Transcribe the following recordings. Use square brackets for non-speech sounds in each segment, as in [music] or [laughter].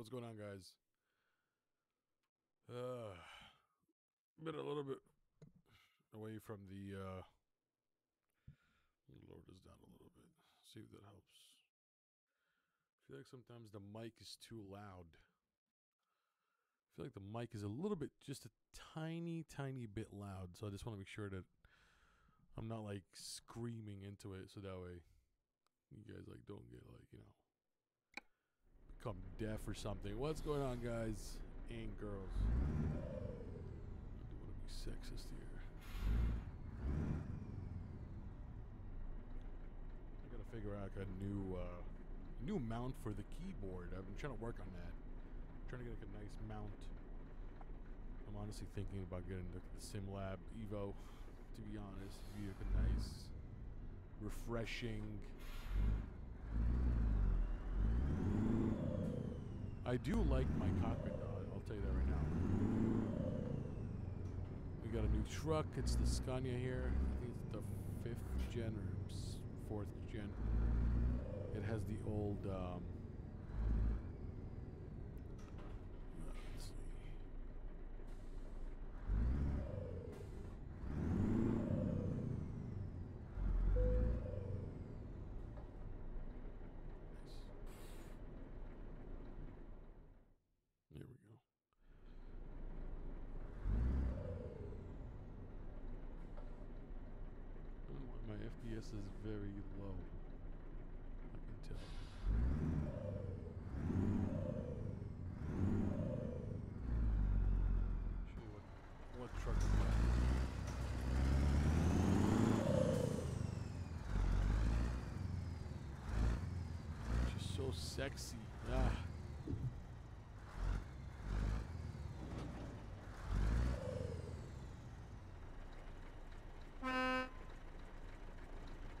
What's going on, guys? Uh, been a little bit away from the. Uh, lower this down a little bit. See if that helps. I feel like sometimes the mic is too loud. I feel like the mic is a little bit, just a tiny, tiny bit loud. So I just want to make sure that I'm not like screaming into it, so that way you guys like don't get like you know become deaf or something. What's going on, guys and girls? I don't want to be sexist here. I gotta figure out a new uh, new mount for the keyboard. I've been trying to work on that. trying to get like a nice mount. I'm honestly thinking about getting the, the SimLab Evo. To be honest, be like a nice, refreshing. I do like my cockpit. I'll tell you that right now. We got a new truck. It's the Scania here. I think it's the fifth gen or fourth gen. It has the old. Um, let's see. Nice. There we go. Oh, My FPS is very low. I can tell. Show you what, what truck is that. She's sexy. Ah.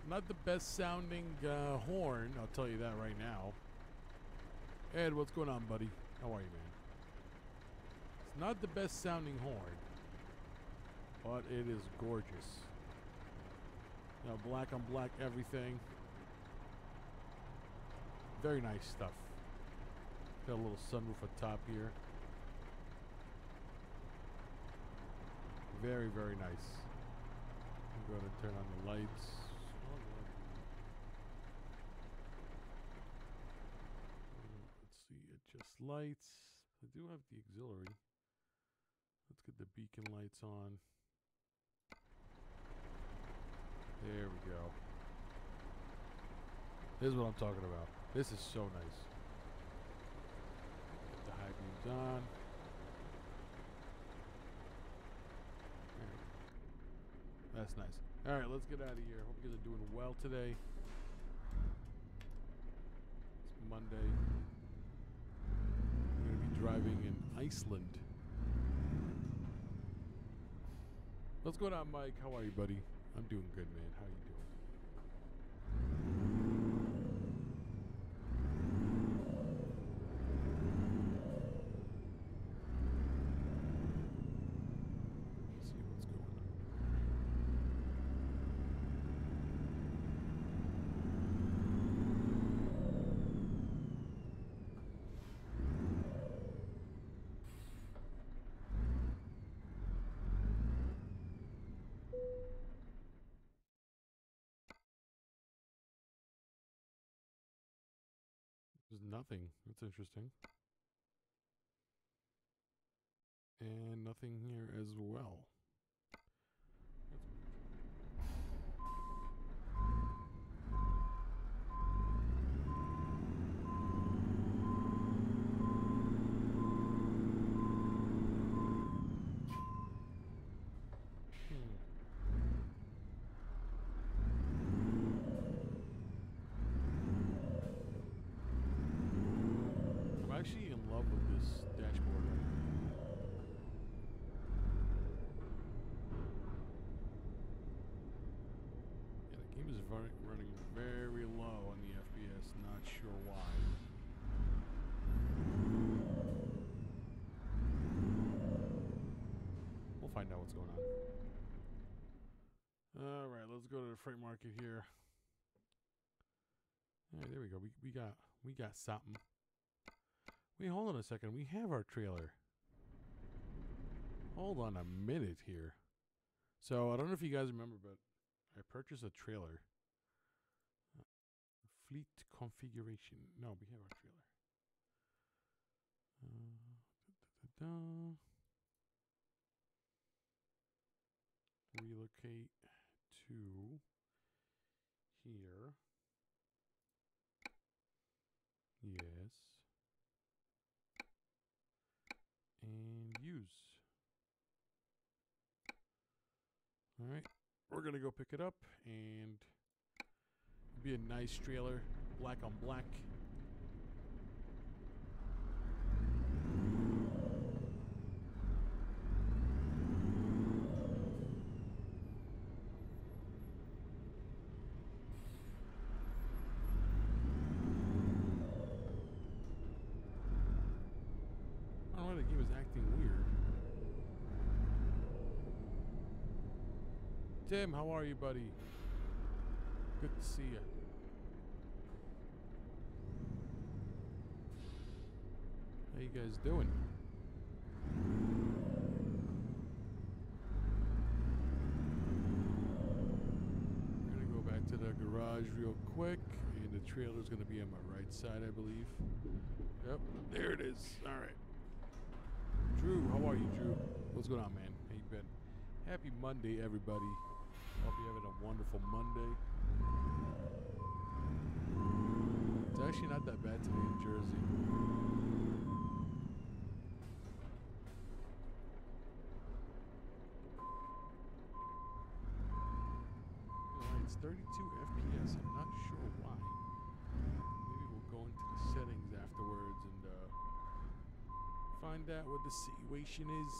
Not the best sounding uh, horn, I'll tell you that right now. Ed, what's going on, buddy? How are you, man? It's not the best sounding horn, but it is gorgeous. You black on black everything. Very nice stuff. Got a little sunroof up top here. Very, very nice. I'm going to turn on the lights. Let's see, adjust lights. I do have the auxiliary. Let's get the beacon lights on. There we go. Here's what I'm talking about. This is so nice. Get the high beams on. That's nice. All right, let's get out of here. Hope you guys are doing well today. It's Monday. We're going to be driving in Iceland. What's going on, Mike? How are you, buddy? I'm doing good, man. How are you doing? Let's see what's going on. There's nothing. That's interesting. And nothing here as well. That's Hmm. I'm actually in love with this dashboard. Yeah, the game is running, running very low on the FPS. Not sure why. We'll find out what's going on. All right, let's go to the freight market here. All right, there we go. We we got we got something. Wait, hold on a second. We have our trailer. Hold on a minute here. So I don't know if you guys remember, but I purchased a trailer. Fleet configuration. No, we have our trailer. Uh, da, da, da. Relocate to here. Yes. And use. All right. We're going to go pick it up and be a nice trailer, black on black. Tim, how are you, buddy? Good to see you. How you guys doing? We're gonna go back to the garage real quick, and the trailer's gonna be on my right side, I believe. Yep, there it is. All right. Drew, how are you, Drew? What's going on, man? How you been? Happy Monday, everybody. Hope you're having a wonderful Monday. It's actually not that bad today in Jersey. It's 32 FPS. I'm not sure why. Maybe we'll go into the settings afterwards and uh, find out what the situation is.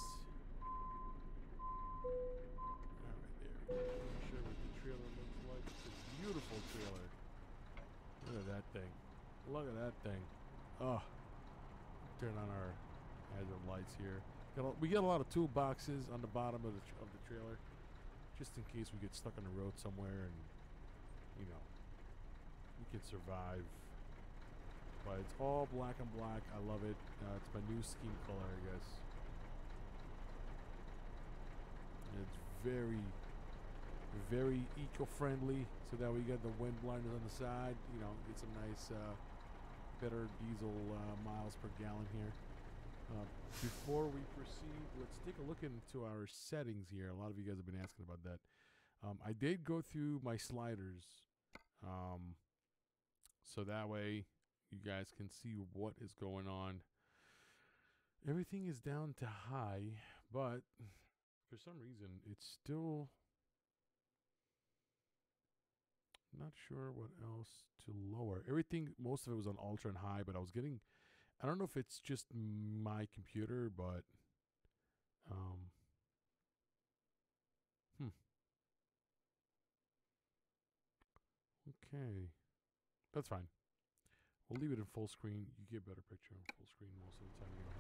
Alright, there. go. Show what the trailer looks like. It's a beautiful trailer. Look at that thing. Look at that thing. Oh. Turn on our hazard lights here. Got a, we got a lot of toolboxes on the bottom of the of the trailer, just in case we get stuck on the road somewhere and you know we can survive. But it's all black and black. I love it. Uh, it's my new scheme color, I guess. It's very, very eco-friendly. So that we got the wind blinders on the side. You know, get some nice, uh, better diesel uh, miles per gallon here. Uh, before we proceed, let's take a look into our settings here. A lot of you guys have been asking about that. Um, I did go through my sliders, um, so that way you guys can see what is going on. Everything is down to high, but for some reason it's still not sure what else to lower. Everything, most of it was on ultra and high, but I was getting, I don't know if it's just my computer, but, um, hmm. Okay. That's fine. We'll leave it in full screen. You get better picture on full screen most of the time anyway.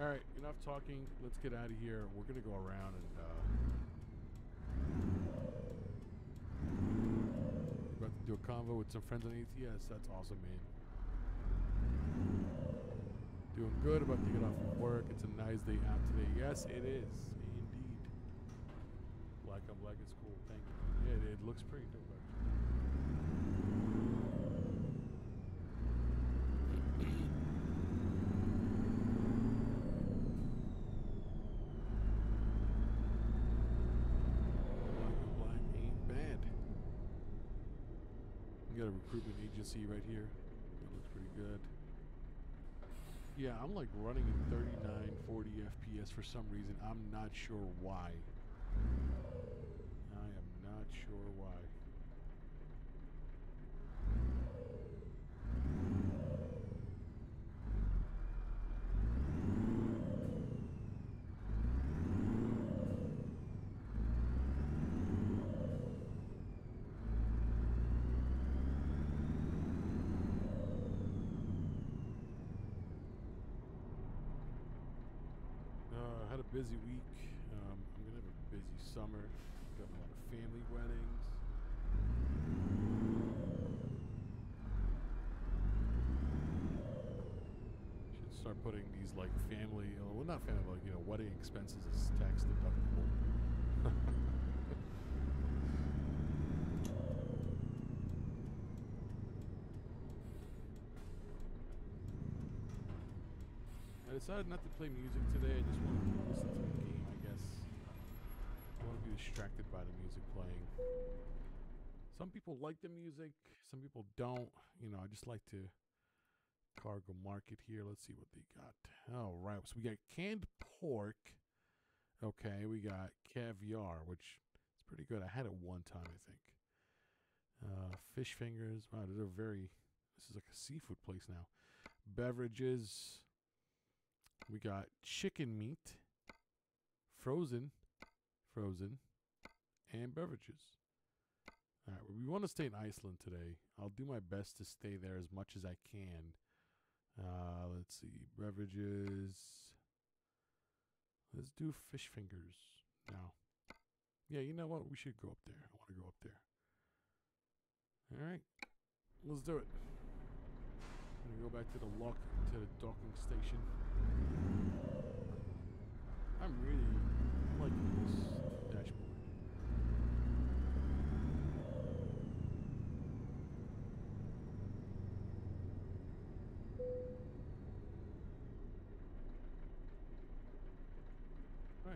All right, enough talking. Let's get out of here. We're gonna go around and uh, to do a convo with some friends on ATS. That's awesome, man. Doing good. About to get off of work. It's a nice day out today. Yes, it is indeed. Black on black is cool. Thank you. Yeah, it, it looks pretty dope. Actually. Black on black ain't bad. We got a agency right here. That looks pretty good. Yeah, I'm like running in 39, 40 FPS for some reason. I'm not sure why. I am not sure why. Uh, had a busy week. Um, I'm gonna have a busy summer. Got a lot of family weddings. start putting these like family, uh, well, not family, like you know, wedding expenses as tax deductible. [laughs] I decided not to play music today. I just wanted to listen to the game, I guess. I want to be distracted by the music playing. Some people like the music, some people don't. You know, I just like to cargo market here. Let's see what they got. All right, so we got canned pork. Okay, we got caviar, which is pretty good. I had it one time, I think. Uh, fish fingers. Wow, they're very. This is like a seafood place now. Beverages. We got chicken meat, frozen, frozen, and beverages. All right, we want to stay in Iceland today. I'll do my best to stay there as much as I can. Uh, let's see, beverages. Let's do fish fingers now. Yeah, you know what? We should go up there. I want to go up there. All right, let's do it. I'm gonna go back to the lock to the docking station. I'm really liking this dashboard. Right.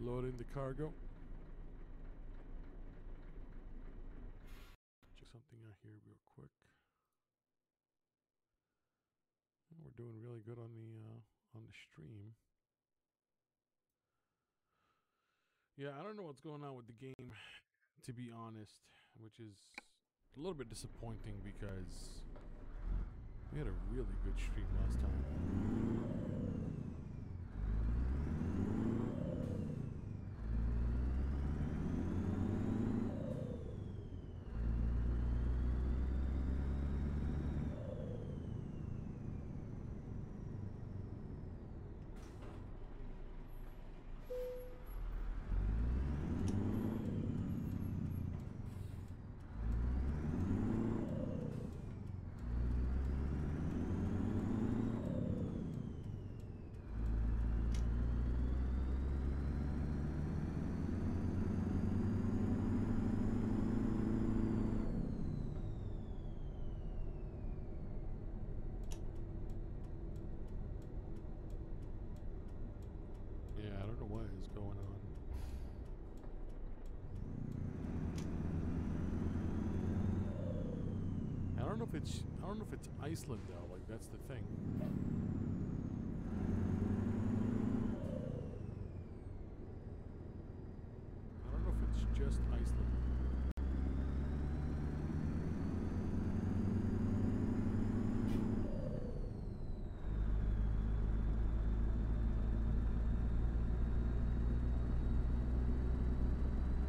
Loading the cargo. Check something out here real quick. We're doing really good on the uh, on the stream. Yeah, I don't know what's going on with the game, to be honest, which is a little bit disappointing because we had a really good stream last time. Yeah, I don't know what is going on. I don't know if it's I don't know if it's Iceland though. Like that's the thing. I don't know if it's just Iceland.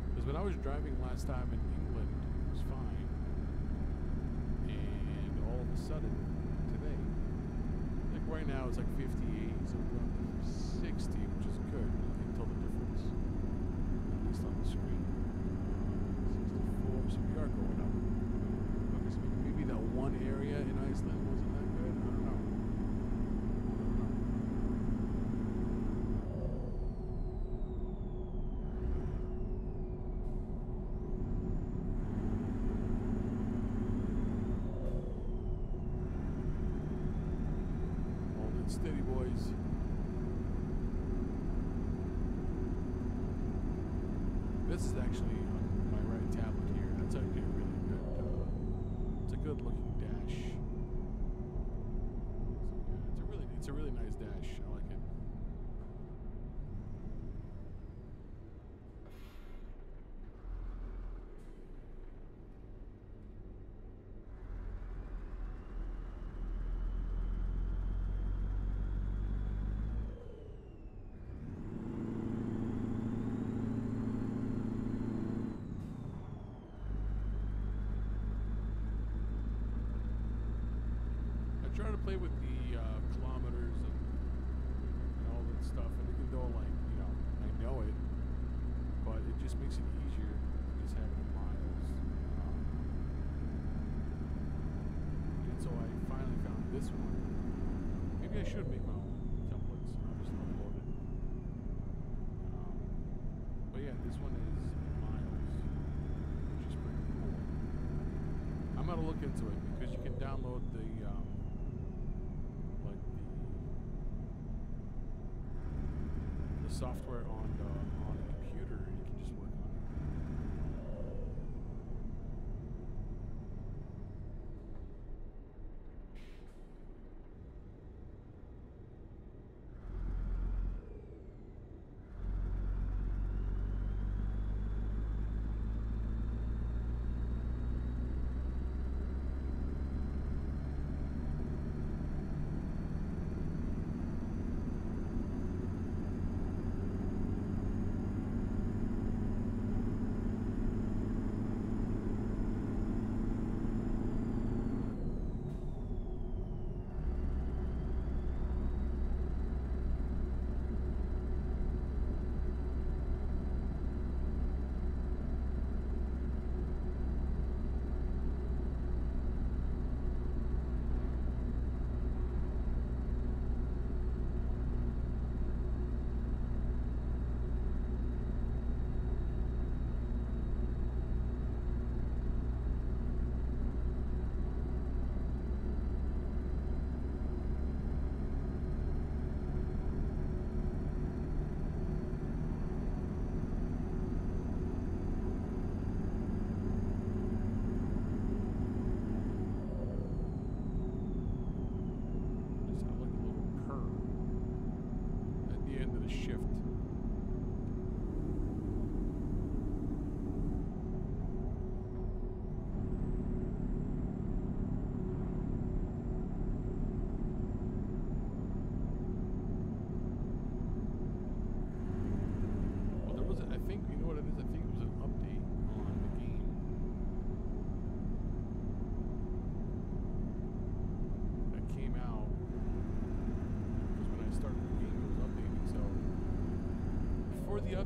Because when I was driving last time in England, it was fine. And all of a sudden, today, like right now, it's like 58, so we're up to 60, which is good. You can tell the difference, at least on the screen. 64, so we are going up. Okay, so maybe that one area in Iceland wasn't that good. I don't know. I don't know. Hold it steady, boys. play with the uh, kilometers and, and all that stuff, and even though like you know I know it, but it just makes it easier just having the miles. Um, and so I finally found this one. Maybe I should make my own templates. I just upload it. Um, but yeah, this one is miles, which is pretty cool. I'm gonna look into it because you can download the. Uh, software on the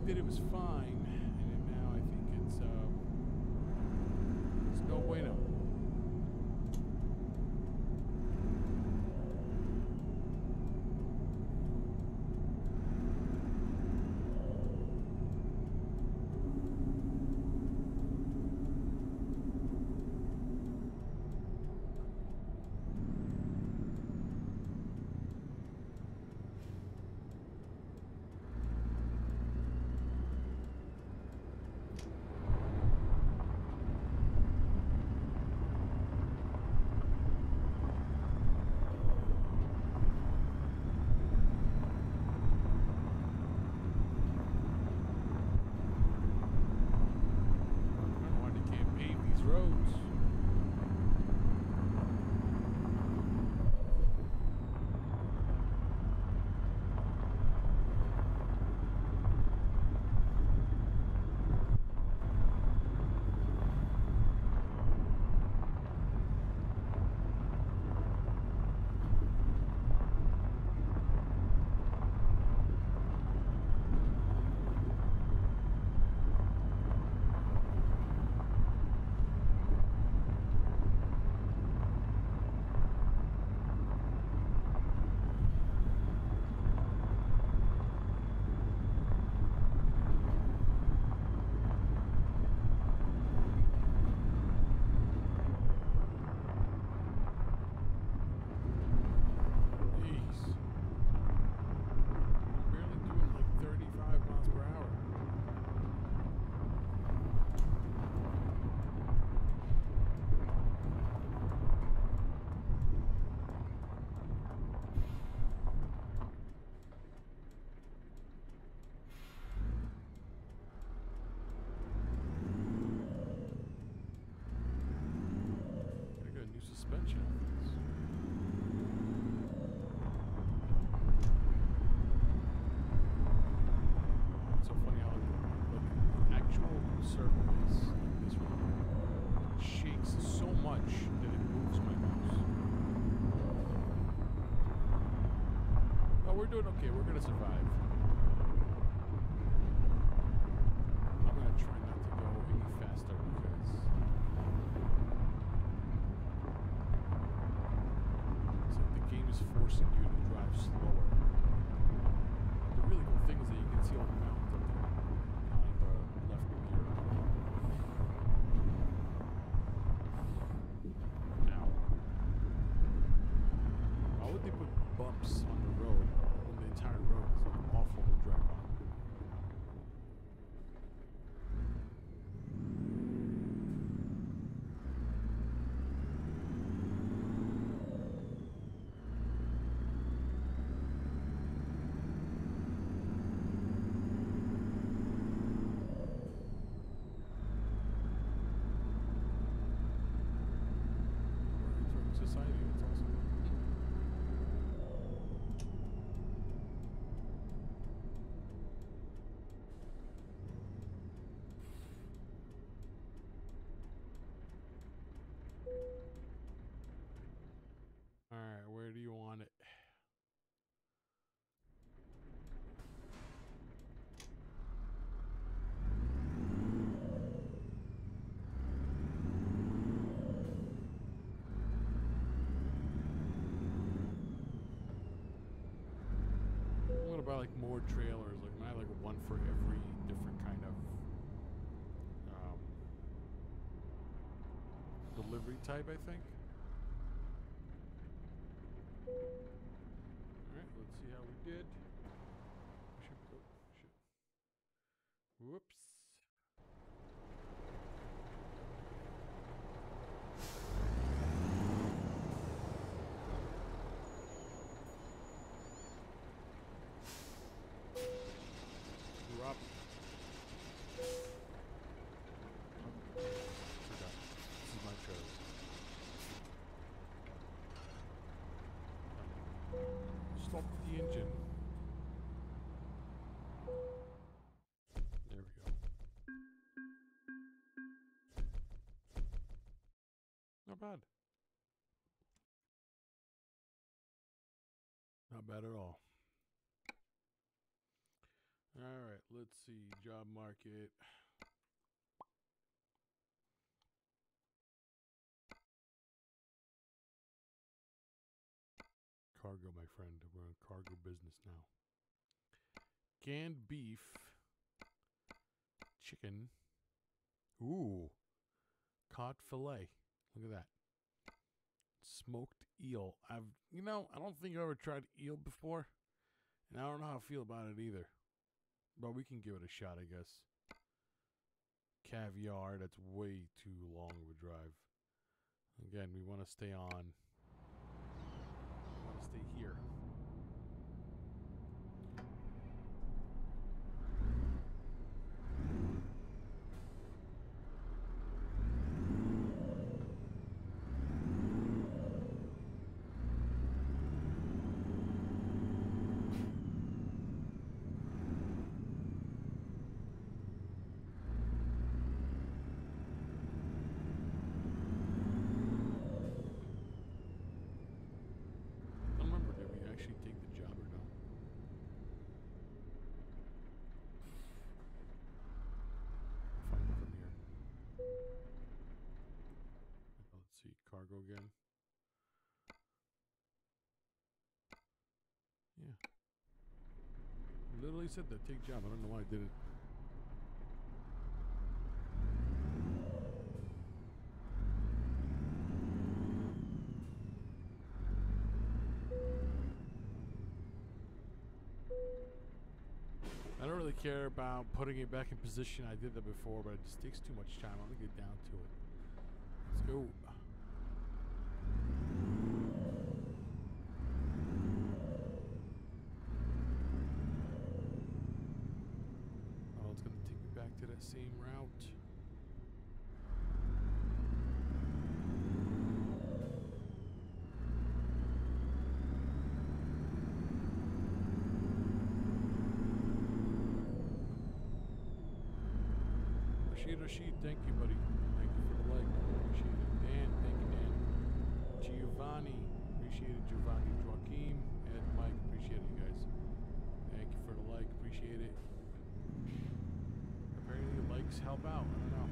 that it was fine. Oh, we're doing okay. We're going to survive. Like more trailers, like I like one for every different kind of um, delivery type. I think. All right, let's see how we did. Should, oh, shit. Whoops. You're up. Forgot. This is my trailer. Stop the engine. There we go. Not bad. Not bad at all. All right, let's see. Job market. Cargo, my friend. Cargo business now. Canned beef. Chicken. Ooh. Cod fillet. Look at that. Smoked eel. I've, you know, I don't think I've ever tried eel before. And I don't know how I feel about it either. But we can give it a shot, I guess. Caviar. That's way too long of a drive. Again, we want to stay on. We want to stay here. I don't remember, did we actually take the job or no? Find it from here. Let's cargo again. Yeah. Literally said that, take job. I don't know why I did it. I don't really care about putting it back in position. I did that before, but it just takes too much time. I'm gonna get down to it. Let's go. Oh, it's gonna take me back to that same route. Rashid thank you, buddy. Thank you for the like. Appreciate it. Dan, thank you, Dan. Giovanni, appreciate it. Giovanni, Joaquim, and Mike, appreciate it, you guys. Thank you for the like. Appreciate it. Apparently, likes help out. I don't know.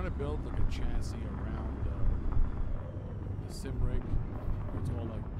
trying to build like a chassis around uh, the sim rig. It's all like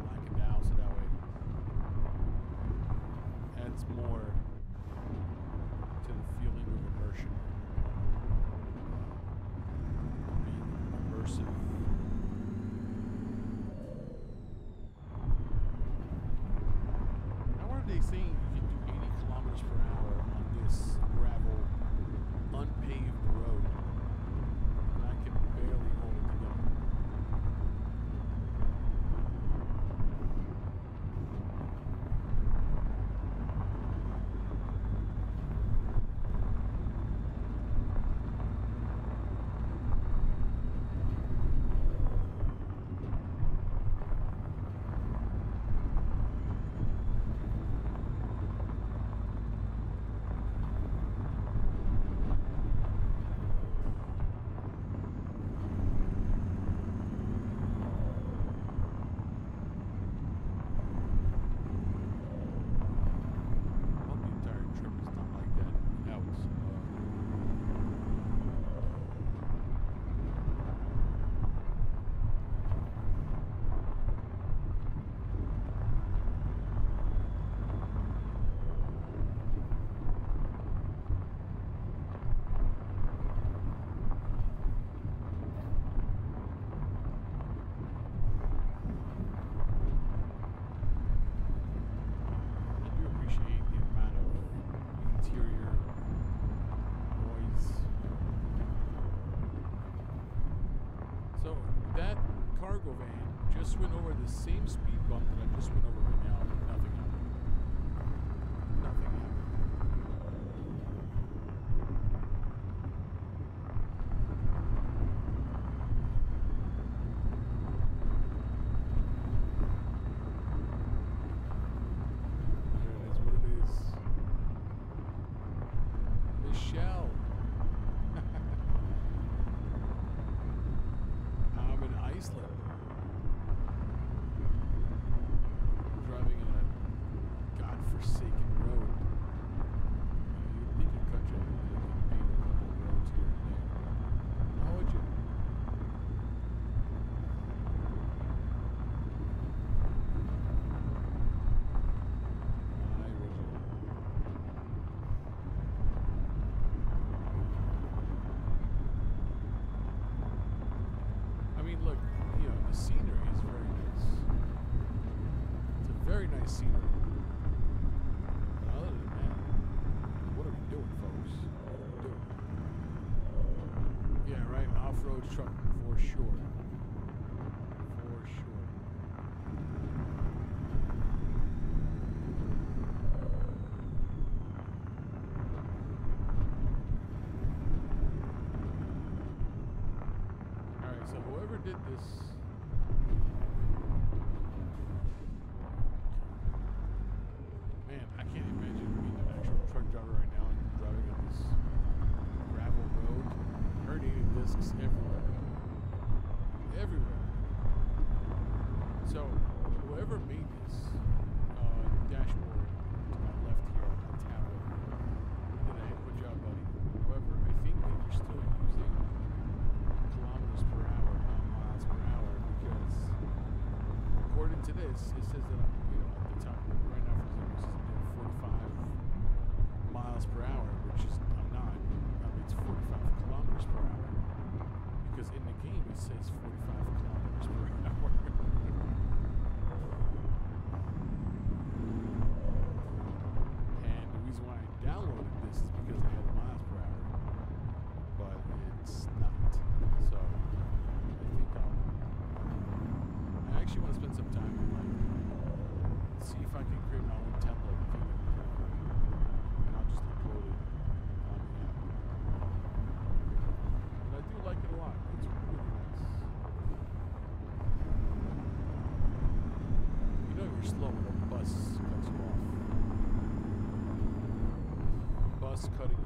just went over the same speed bump that I just went over. the scenery is very nice. It's a very nice scenery. What are we doing, folks? Yeah, right, off-road truck for sure. For sure. did this cutting.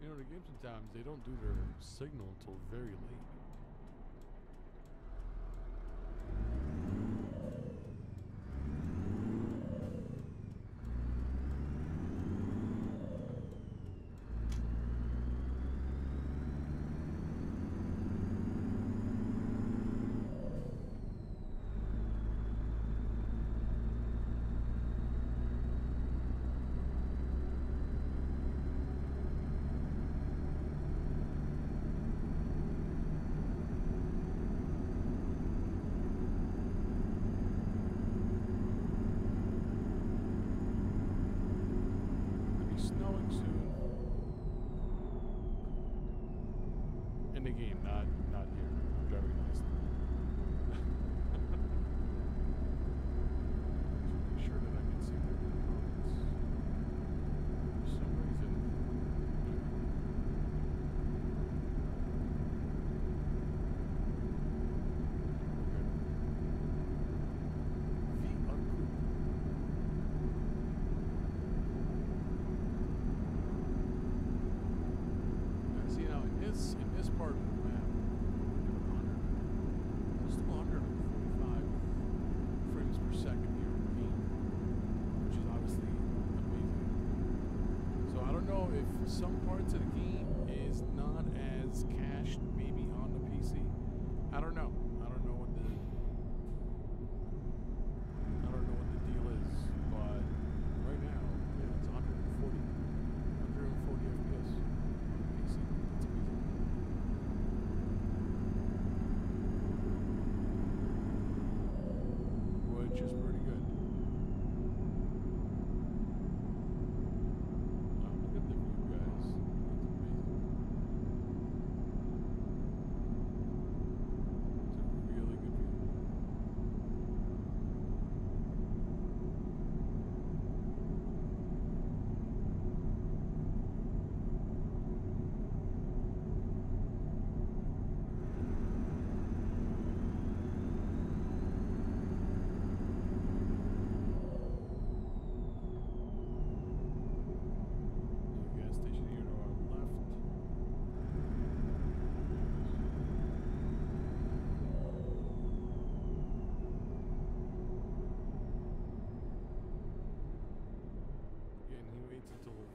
You know, the games sometimes they don't do their signal until very late.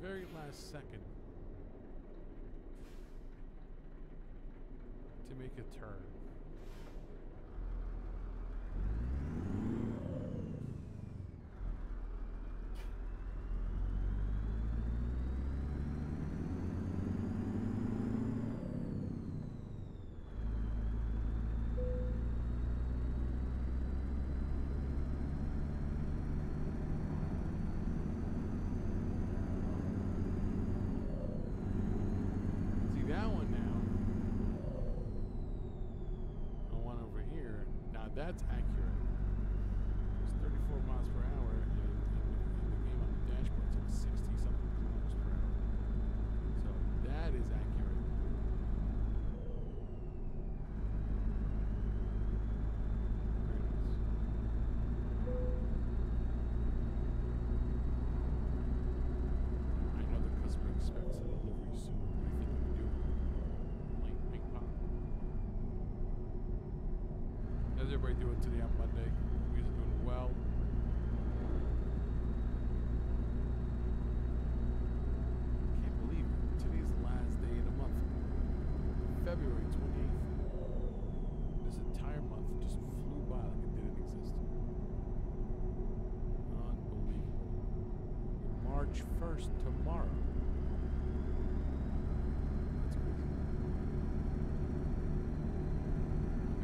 very last second to make a turn. that's actually everybody doing today on Monday? We are doing well. Can't believe it. Today's the last day of the month. February 28th. This entire month just flew by like it didn't exist. Unbelievable. March 1st tomorrow.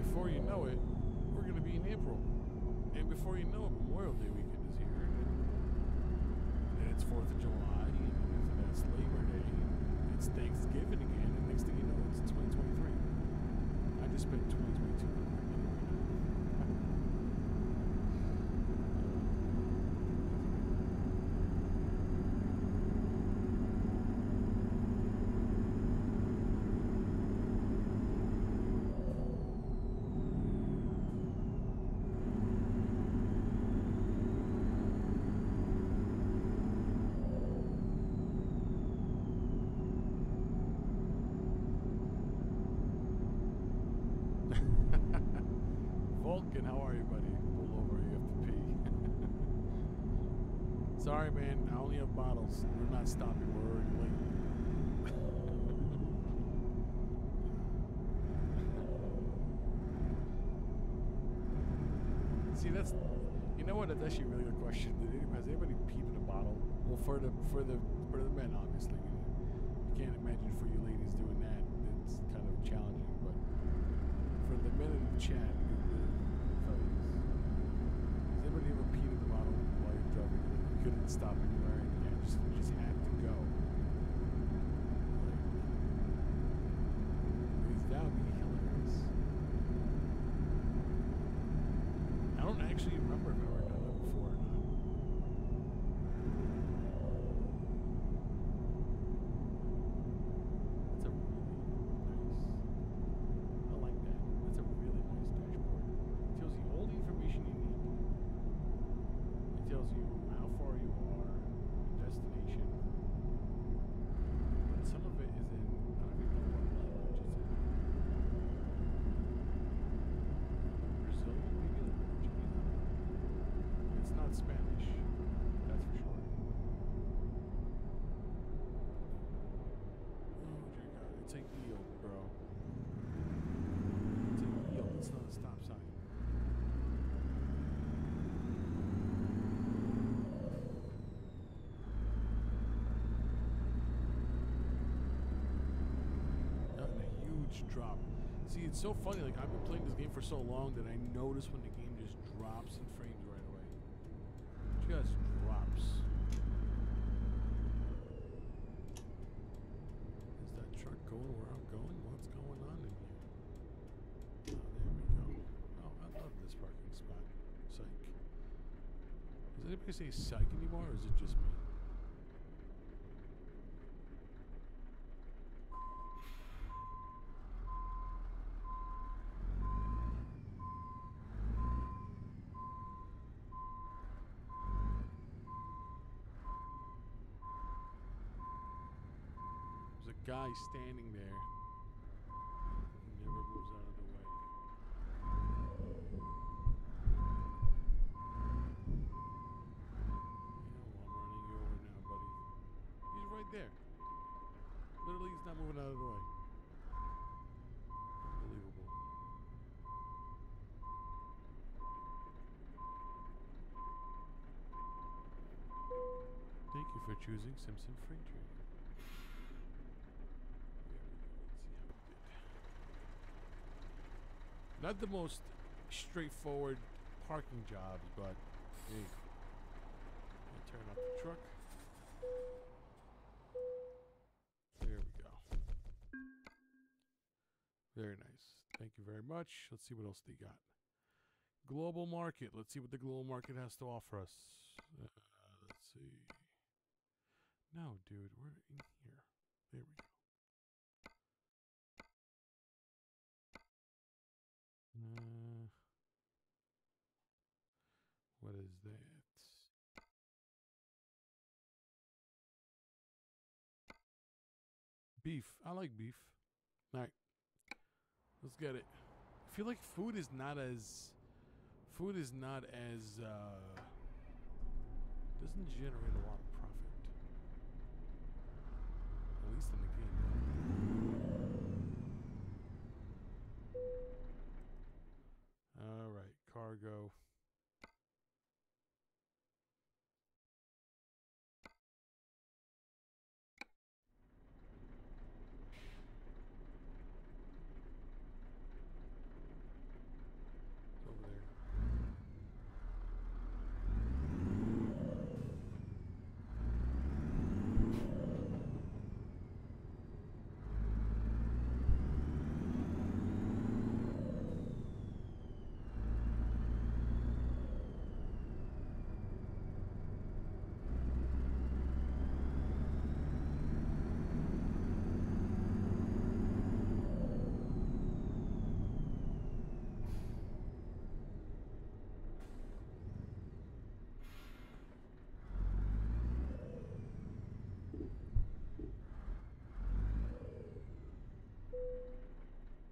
before you know it, before you know it, Memorial Day weekend is here. And it's 4th of July, and it's Labor Day. and It's Thanksgiving again, and next thing you know, it's 2023. I just spent 2022 Sorry, man. I only have bottles. We're not stopping. We're already late. [laughs] See, that's you know what? That's actually a really good question. Has anybody peed in a bottle? Well, for the for the for the men, obviously. You can't imagine for you ladies doing that. It's kind of challenging, but for the men in the chat, fellas, has anybody ever peed in a bottle while you're driving? You couldn't stop you just just had to go. Like, because that would be hilarious. I don't actually remember if I've ever done that before or not. That's a really nice. I like that. That's a really nice dashboard. It tells you all the information you need. It tells you how far you are, destination. But some of it is in I don't even know what language it's in. Brazilian, maybe like Portuguese. It's not Spanish, that's for sure. Oh dear God, it's a yield, bro. It's a yield. It's not a stop sign. Gotten drop. See, it's so funny. Like I've been playing this game for so long that I notice when the game just drops in frames right away. Just drops. Is that truck going where I'm going? What's going on in here? Oh, there we go. Oh, I love this parking spot. Psych. Does anybody say psych anymore, or is it just me? There's a guy standing there. He never moves out of the way. You know I'm running you over now, buddy. He's right there. Literally, he's not moving out of the way. Unbelievable. Thank you for choosing Simsim Freight Train. Not the most straightforward parking jobs, but hey, turn off the truck. There we go. Very nice. Thank you very much. Let's see what else they got. Global market. Let's see what the global market has to offer us. Uh, let's see. No, dude, we're in here. There we go. Uh, what is that? Beef. I like beef. All right. Let's get it. I feel like food is not as food is not as uh doesn't generate a lot of profit. At least in the game. All right, cargo. It's over there.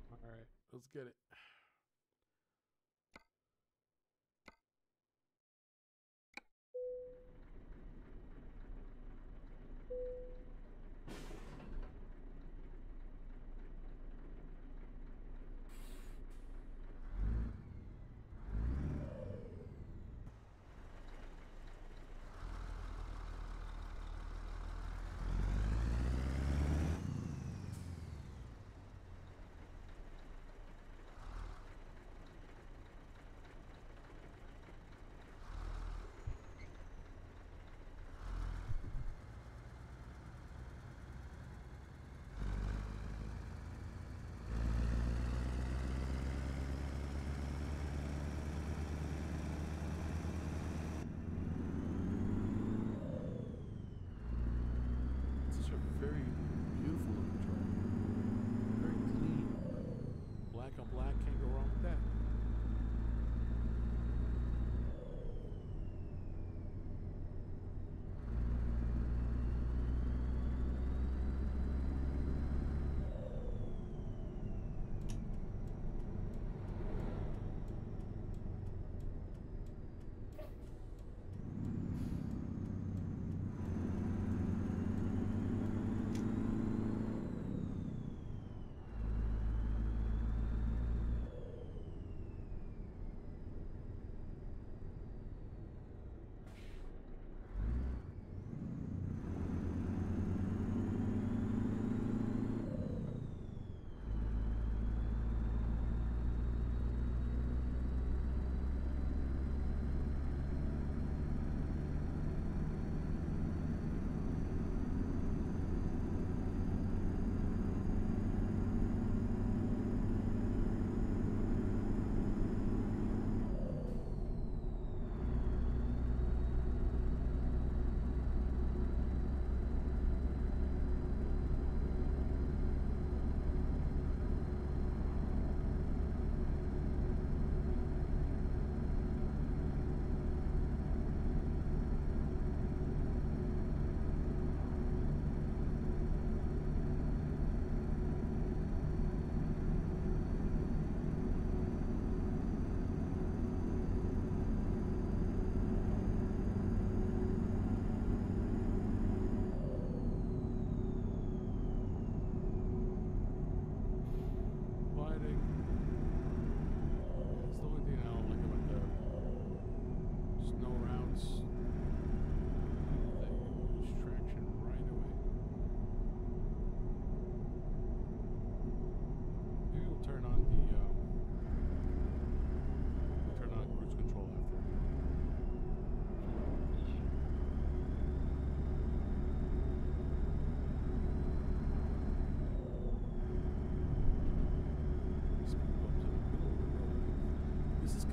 All right, get it.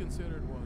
considered one.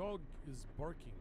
dog is barking.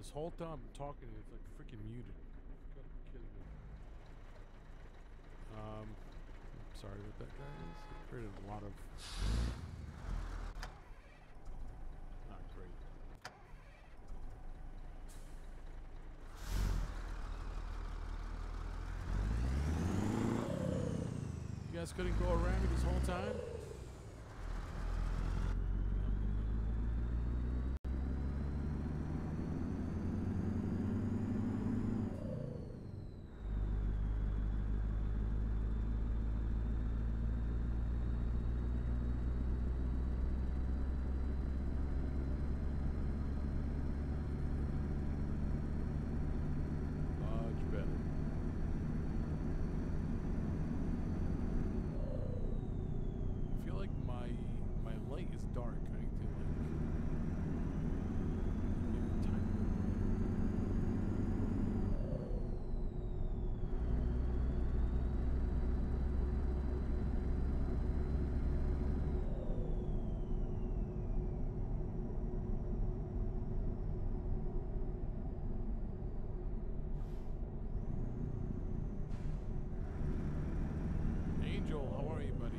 This whole time I'm talking to you, it's like freaking muted. Kidding me. Um, I'm sorry what that guy is. It created a lot of... Not great. You guys couldn't go around me this whole time? sorry, but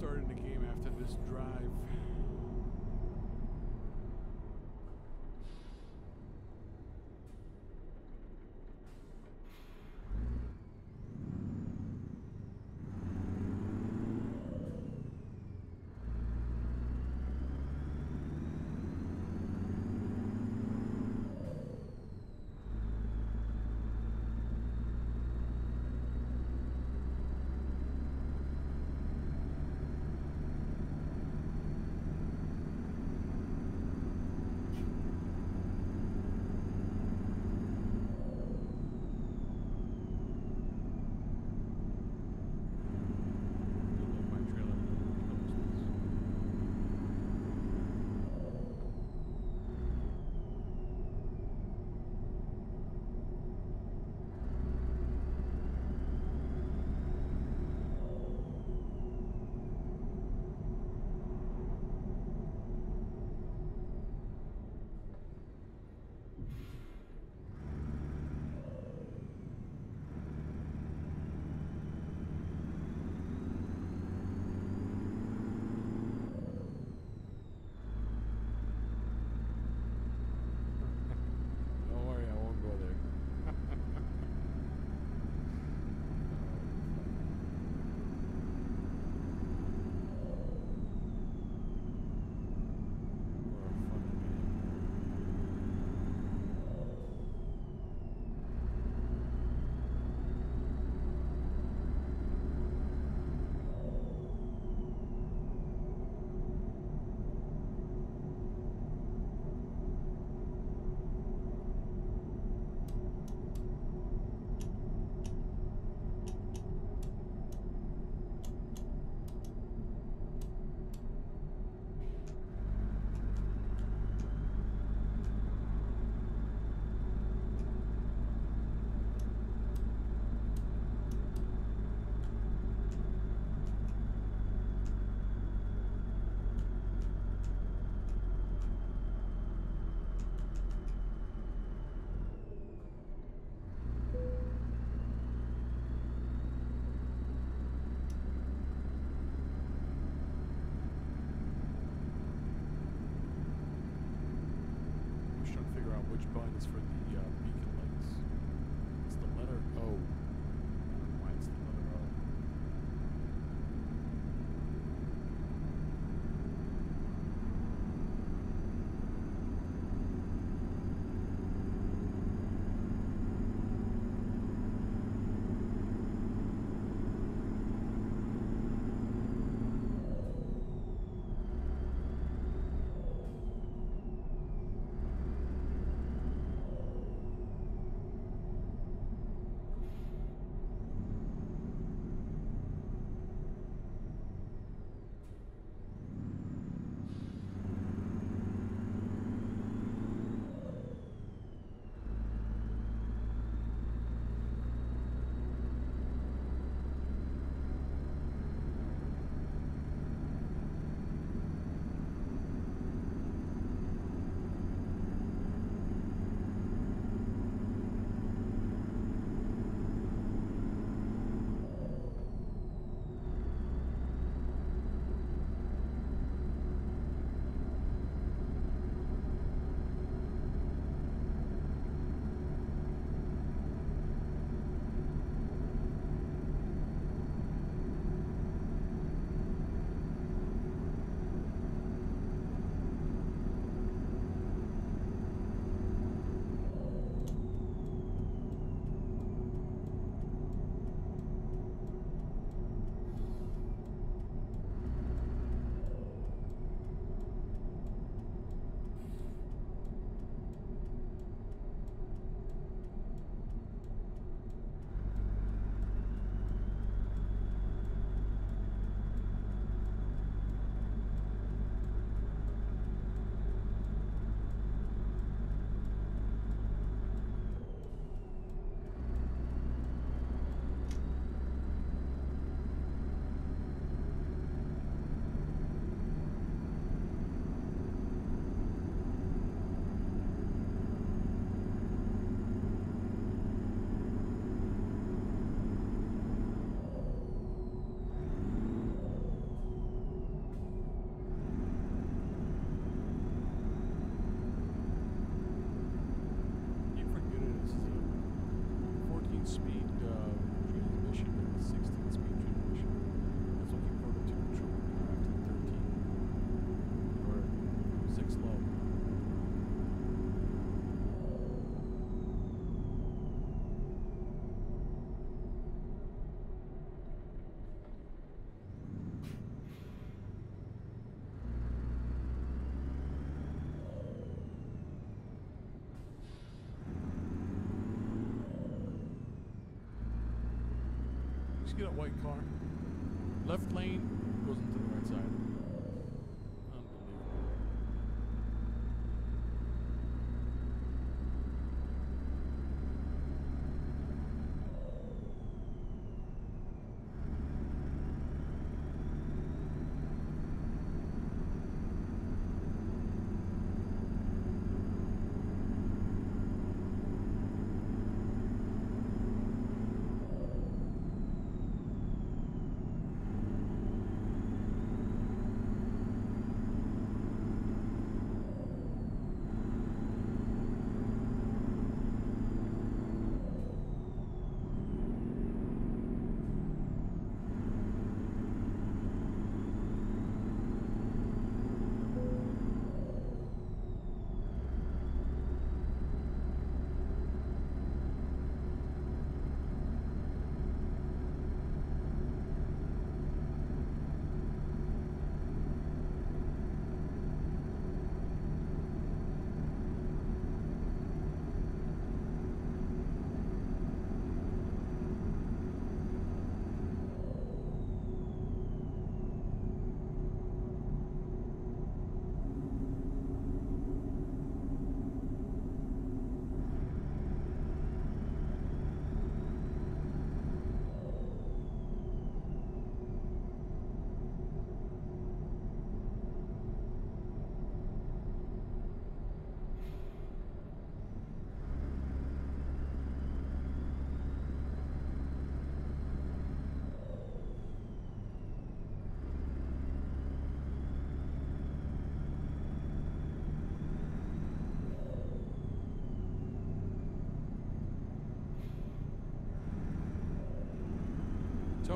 Starting the game after this drive. switch binders for the uh, get a white car. Left lane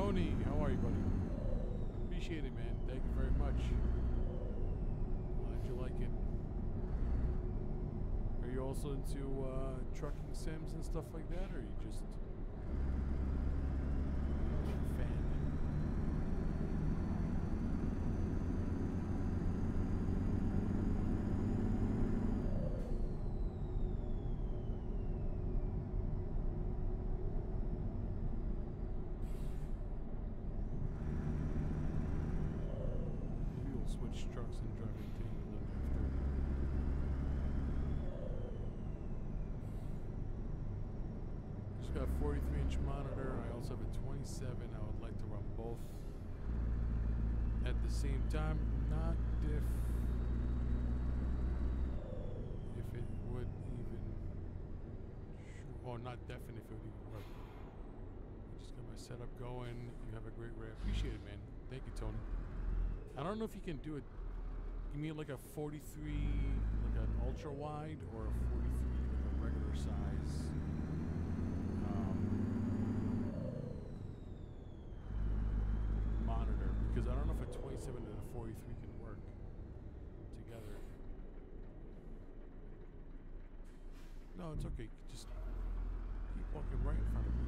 Tony, how are you, buddy? Appreciate it, man. Thank you very much. Glad you like it. Are you also into uh, trucking sims and stuff like that, or you just a fan? Trucks and then after. Just got a 43 inch monitor. I also have a 27. I would like to run both at the same time. Not if if it would even. Sh- oh, not definite if it would even work. I just got my setup going. You have a great ray. Appreciate it, man. Thank you, Tony. I don't know if you can do it. You mean like a 43, like an ultra wide, or a 43, like a regular size? Um, monitor because I don't know if a 27 and a 43 can work together. No, it's okay. Just keep walking right in front of me.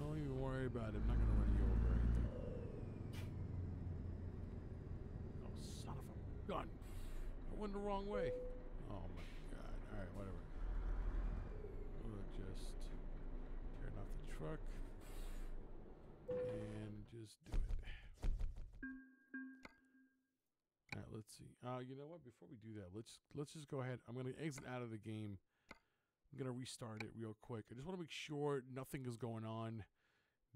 Don't even worry about it. I'm not gonna run you over or anything. Oh, gun! I went the wrong way. Oh my god. All right, whatever. We'll just turn off the truck and just do it. All right, let's see. Uh, you know what? Before we do that, let's let's just go ahead. I'm gonna exit out of the game. I'm gonna restart it real quick. I just want to make sure nothing is going on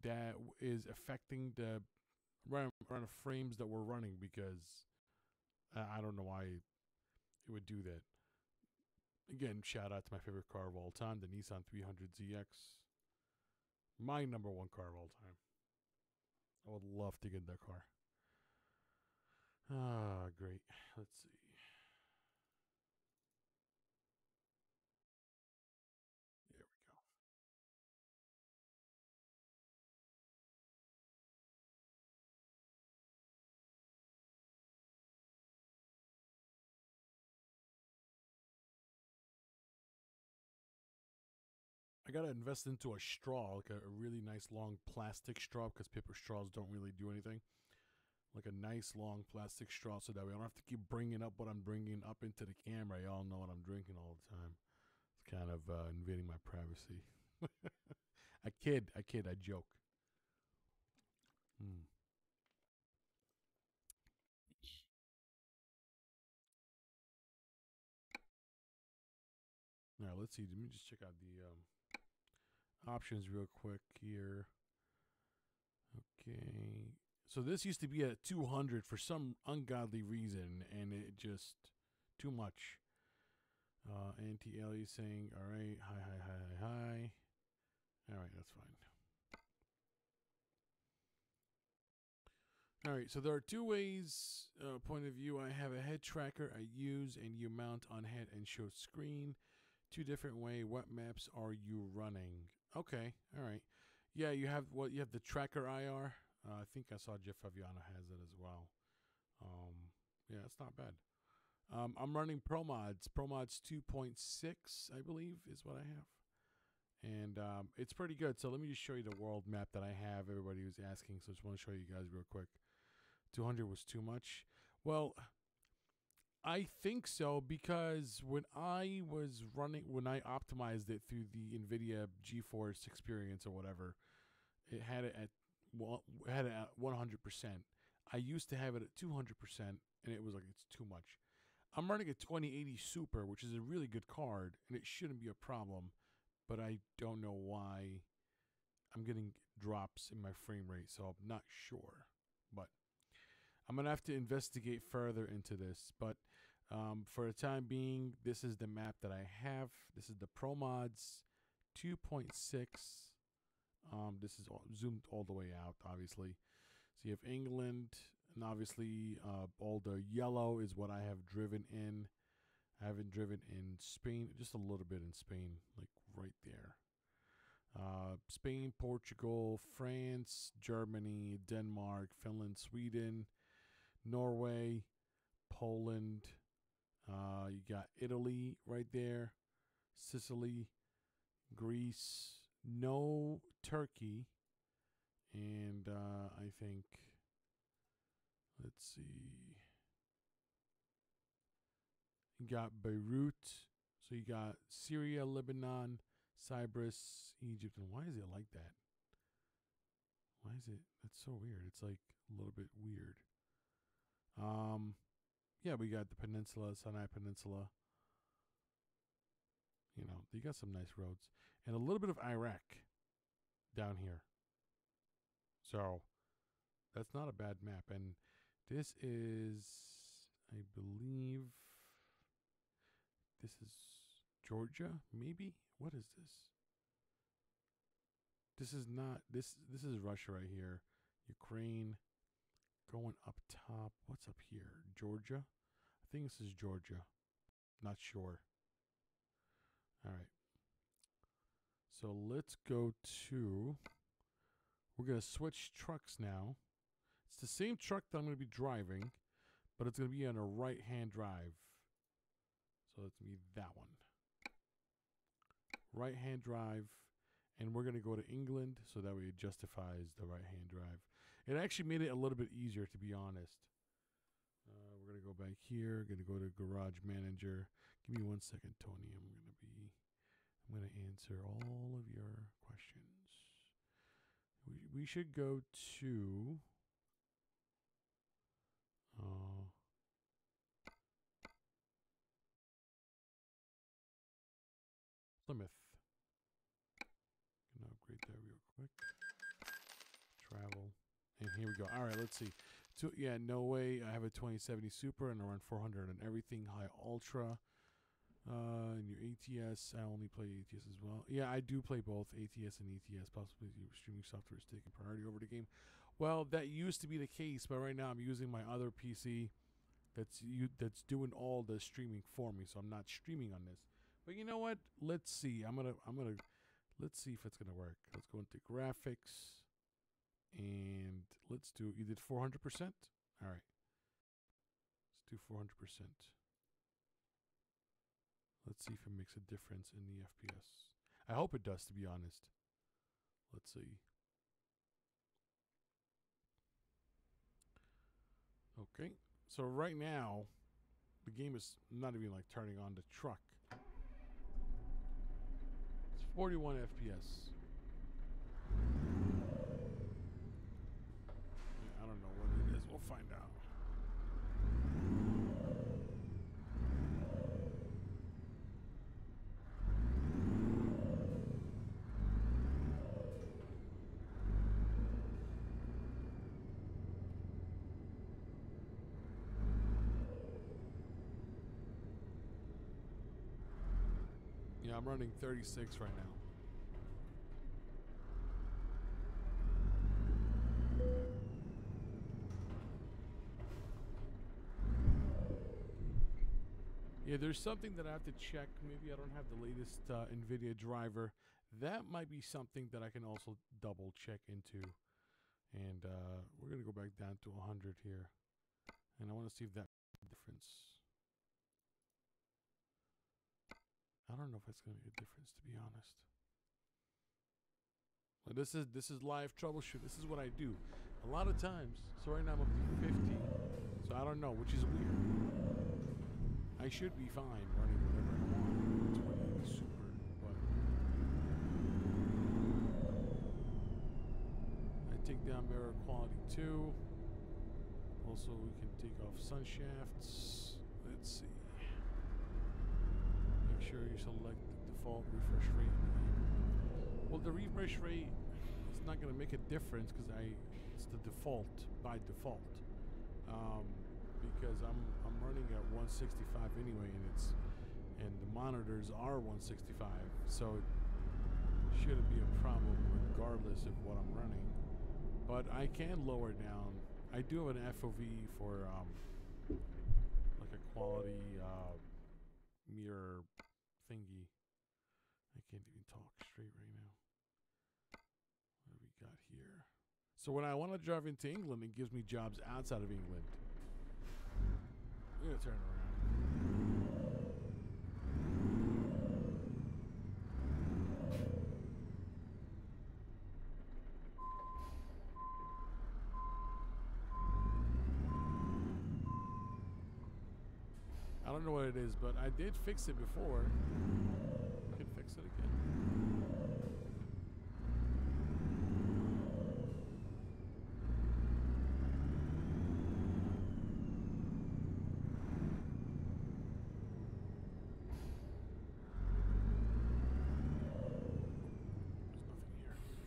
that is affecting the run amount of frames that we're running because I don't know why it would do that. Again, shout out to my favorite car of all time, the Nissan 300ZX. My number one car of all time. I would love to get that car. Ah, great. Let's see. I gotta invest into a straw, like a, a really nice long plastic straw, because paper straws don't really do anything. Like a nice long plastic straw, so that way I don't have to keep bringing up what I'm bringing up into the camera. Y'all know what I'm drinking all the time. It's kind of uh, invading my privacy. [laughs] I kid, I kid, I joke. Hmm. Now let's see. Let me just check out the um, options real quick here. Okay. So this used to be at 200 for some ungodly reason, and it just too much. Uh, Anti Ellie saying, "All right, hi, hi, hi, hi, hi." All right, that's fine. All right, so there are two ways, uh, point of view. I have a head tracker I use, and you mount on head and show screen. Two different way. What maps are you running? Okay, all right. Yeah, you have what you have the TrackIR. Uh, I think I saw Jeff Faviano has it as well. Um, yeah, it's not bad. Um, I'm running ProMods. ProMods 2.6, I believe, is what I have. And um, it's pretty good. So let me just show you the world map that I have. Everybody was asking, so I just want to show you guys real quick. 200 was too much. Well, I think so because when I was running, when I optimized it through the NVIDIA GeForce experience or whatever, it had it at well, had it at 100%. I used to have it at 200%, and it was like, it's too much. I'm running a 2080 Super, which is a really good card, and it shouldn't be a problem, but I don't know why I'm getting drops in my frame rate, so I'm not sure. But I'm to have to investigate further into this. But um, for the time being, this is the map that I have. This is the ProMods 2.6. Um, this is all zoomed all the way out, obviously. So you have England, and obviously uh, all the yellow is what I have driven in. I haven't driven in Spain, just a little bit in Spain, like right there. Uh, Spain, Portugal, France, Germany, Denmark, Finland, Sweden, Norway, Poland. Uh, you got Italy right there, Sicily, Greece, no Turkey, and uh, I think, let's see, you got Beirut, so you got Syria, Lebanon, Cyprus, Egypt, and why is it like that? Why is it? That's so weird. It's like a little bit weird. Um, yeah, we got the peninsula, Sinai Peninsula. You know, you got some nice roads and a little bit of Iraq down here. So that's not a bad map. And this is, I believe, this is Georgia, maybe? What is this? This is not this this is Russia right here. Ukraine going up top. What's up here? Georgia? I think this is Georgia. Not sure. All right. So let's go to, we're going to switch trucks now. It's the same truck that I'm going to be driving, but it's going to be on a right-hand drive. So to be that one. Right-hand drive, and we're going to go to England, so that way it justifies the right-hand drive. It actually made it a little bit easier, to be honest. Uh, we're to go back here, to go to Garage Manager. Give me one second, Tony. I'm to be I'm to answer all of your questions. We, we should go to uh, Plymouth. Gonna upgrade that real quick. Travel. And here we go. All right, let's see. So, yeah, no way. I have a 2070 Super and I run 400 and everything. High Ultra. Uh, and your ATS, I only play ATS as well. Yeah, I do play both ATS and ETS. Possibly your streaming software is taking priority over the game. Well, that used to be the case, but right now I'm using my other PC that's you that's doing all the streaming for me, so I'm not streaming on this. But you know what? Let's see. I'm gonna I'm gonna let's see if it's gonna work. Let's go into graphics and let's do you did 400%? All right. Let's do 400%. Let's see if it makes a difference in the FPS. I hope it does, to be honest. Let's see. Okay, so right now, the game is not even like turning on the truck. It's 41 FPS. I don't know what it is. We'll find out. Yeah, I'm running 36 right now. Yeah, there's something that I have to check. Maybe I don't have the latest uh, NVIDIA driver. That might be something that I can also double check into. And uh, we're going to go back down to 100 here. And I want to see if that difference. I don't know if it's going to make a difference, to be honest. This is this is live troubleshoot. This is what I do. A lot of times. So right now I'm up to 50. So I don't know, which is weird. I should be fine running whatever I want. 2080 Super, but I take down mirror quality too. Also, we can take off sun shafts. Let's see. Make sure you select the default refresh rate. Well, the refresh rate is not going to make a difference because I it's the default by default. Um, because I'm I'm running at 165 anyway, and it's and the monitors are 165, so it shouldn't be a problem regardless of what I'm running. But I can lower down. I do have an FOV for um, like a quality uh, mirror thingy. I can't even talk straight right now. What do we got here? So when I want to drive into England, it gives me jobs outside of England. We're gonna turn around. I don't know what it is, but I did fix it before. I can fix it again.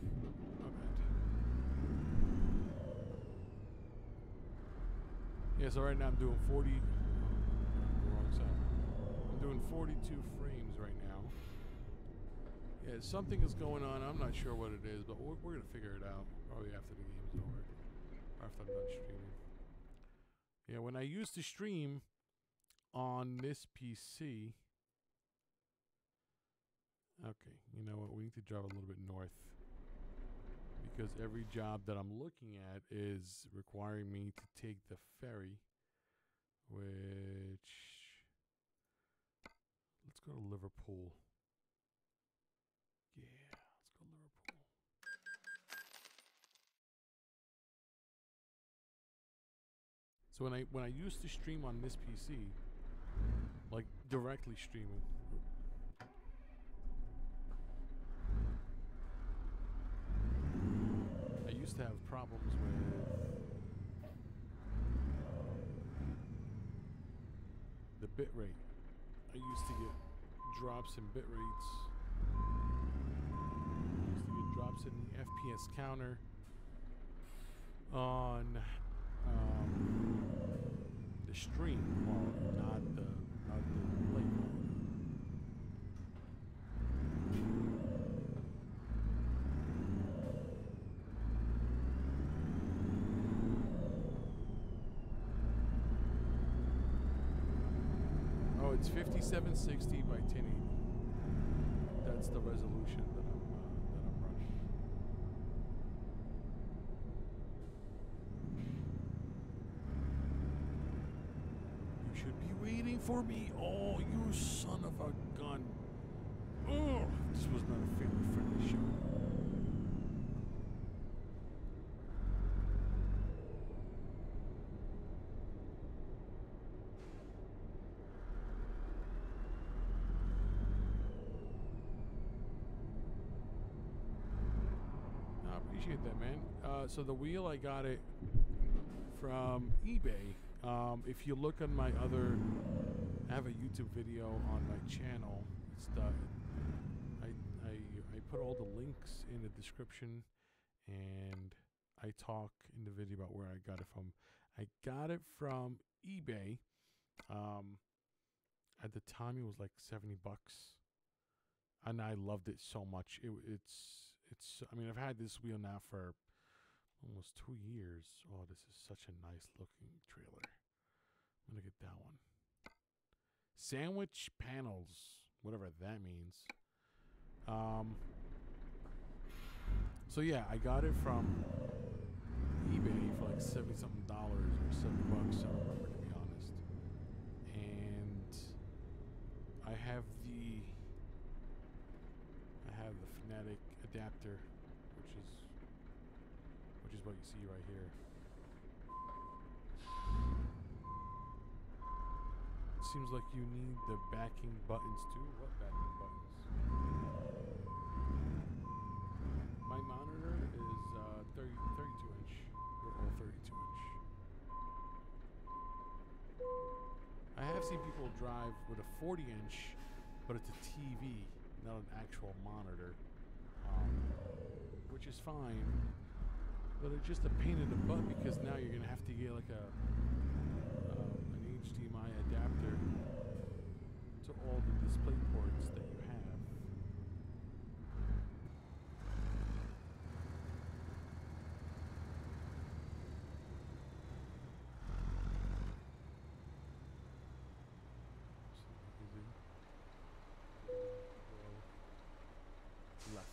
There's nothing here. My bad. Yeah, so right now I'm doing 40. Wrong side. I'm doing 42 frames right now. Yeah, something is going on. I'm not sure what it is, but we're, we're going to figure it out probably after the game's over. After I'm done streaming. Yeah, when I used to stream on this PC. Okay, you know what? We need to drive a little bit north. Because every job that I'm looking at is requiring me to take the ferry. Which. Let's go to Liverpool. Yeah, let's go to Liverpool. So when I when I used to stream on this PC, like directly streaming. I used to have problems with the bit rate. I used to get drops in bit rates. I used to get drops in the FPS counter on um, the stream not the not the play quality. Oh, it's 5760 by 1080. That's the resolution that I'm uh, that I'm running. You should be waiting for me. Oh, you son of a gun. Ugh. this was not a family friendly show. Appreciate that, man. Uh, so the wheel, I got it from eBay. Um, if you look on my other, I have a YouTube video on my channel. It's the, I, I, I put all the links in the description, and I talk in the video about where I got it from. I got it from eBay. Um, at the time, it was like seventy bucks, and I loved it so much. It, it's it's. I mean, I've had this wheel now for almost two years. Oh, this is such a nice looking trailer. I'm gonna get that one. Sandwich panels, whatever that means. Um. So yeah, I got it from eBay for like seventy something dollars or seventy bucks. I don't remember to be honest. And I have the I have the Fanatec adapter, which is which is what you see right here. It Seems like you need the backing buttons too. What backing buttons? My monitor is uh, 30, 32 inch or or 32 inch. I have seen people drive with a 40 inch, but it's a TV, not an actual monitor, which is fine. But it's just a pain in the butt because now you're gonna have to get like a um, an HDMI adapter to all the display ports that you have. Left.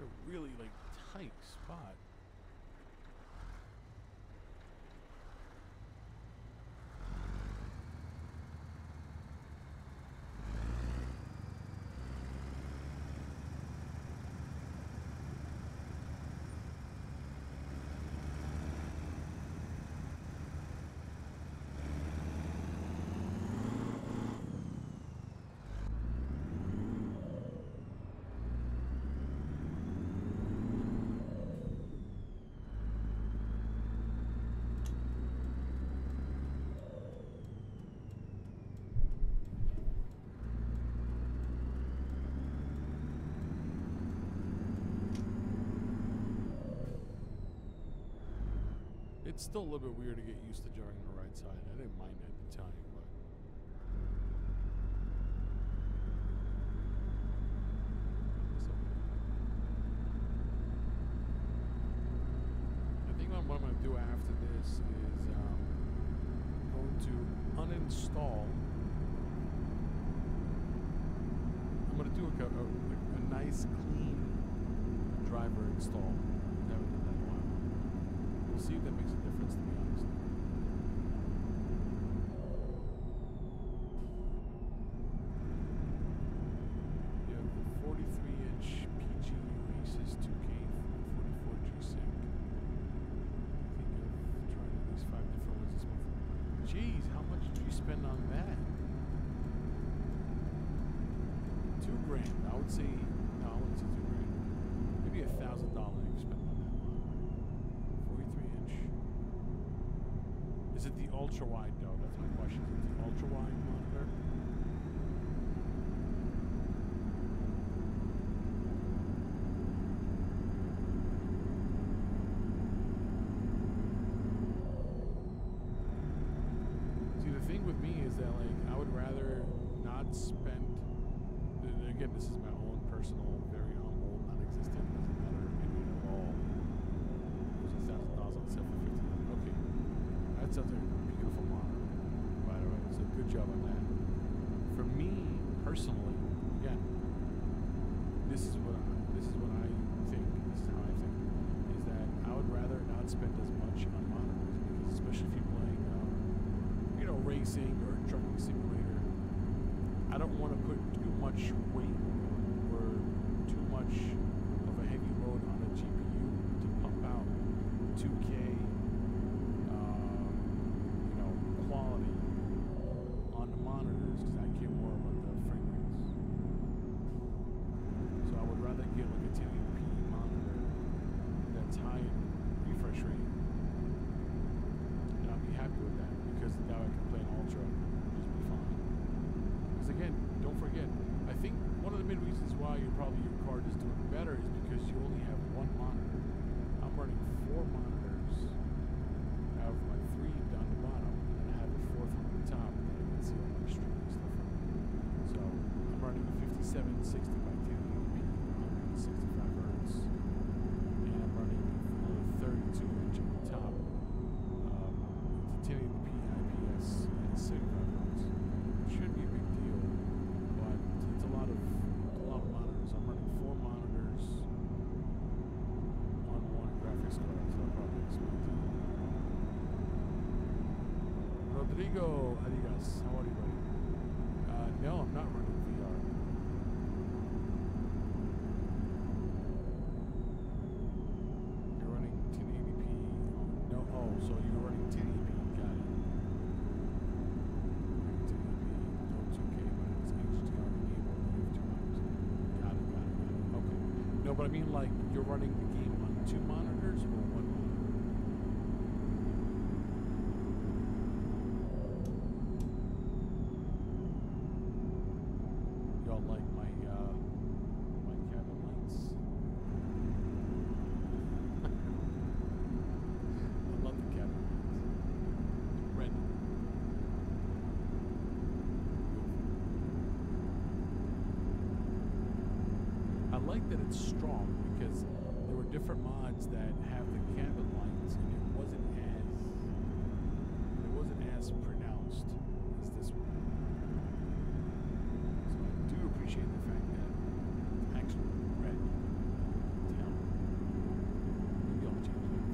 A really like tight spot. It's still a little bit weird to get used to driving on the right side. I didn't mind at the time, but I think what I'm going to do after this is um, going to uninstall. I'm going to do a, a, a nice, clean driver install. We'll see if that makes a difference, to be honest. You have the 43 inch PGU Asus 2K 44 G-Sync. I think of trying at least five different ones this month. Jeez, how much did you spend on that? Two grand. I would say, no, I wouldn't say two grand. Maybe a thousand dollars you spent on that one. 43 inch. Is it the ultra wide though? That's my question. Is it the ultra wide monitor? See, the thing with me is that like I would rather not spend. and Again, this is my own personal, very humble, non-existent, doesn't matter opinion at all. It was a thousand dollars on seven fifty. Okay, that sounds like a beautiful monitor. By the way, so good job on that. For me personally, again, this is what I, this is what I think. This is how I think, is that I would rather not spend as much on monitors because especially if you're playing, um, you know, racing or trucking simulator, I don't want to put too much weight or too much of a heavy load on a GPU to pump out 2K, um, you know, quality on the monitors because I care more about the frame rates. So I would rather get like a 1080p monitor that's high in refresh rate, and I'll be happy with that because now I can play an ultra and just be fine. Because again, don't forget, I think one of the main reasons why your probably your card is doing better is because you only have one monitor. I'm running four monitors. I have my three down the bottom, and I have a fourth one on the top that I can see all my streaming stuff from. So I'm running a 5760 by 1080p, 165 hertz, and I'm running a 32 inch on the top. Um, it's a 1080p IPS and 75 hertz. Should be a big deal, but it's a lot of a lot of monitors. I'm running four monitors on one graphics card, so I'll probably explain to you. Adigas, how are you, buddy? Uh, no, I'm not running VR. You're running 1080p. Oh, no, oh, so you're running 1080p. Got it. Running 1080p, no 2K, but it's got it, got it. Okay. No, but I mean like you're running the game on two monitors or one monitor? Y'all like my uh my cabin lights? I love the cabin lights. Red. I like that it's strong because there were different mods that have the cabin lights and it wasn't as it wasn't as pronounced as this one. So I do appreciate the fact that it's actually red. Tail. Maybe I'll change that.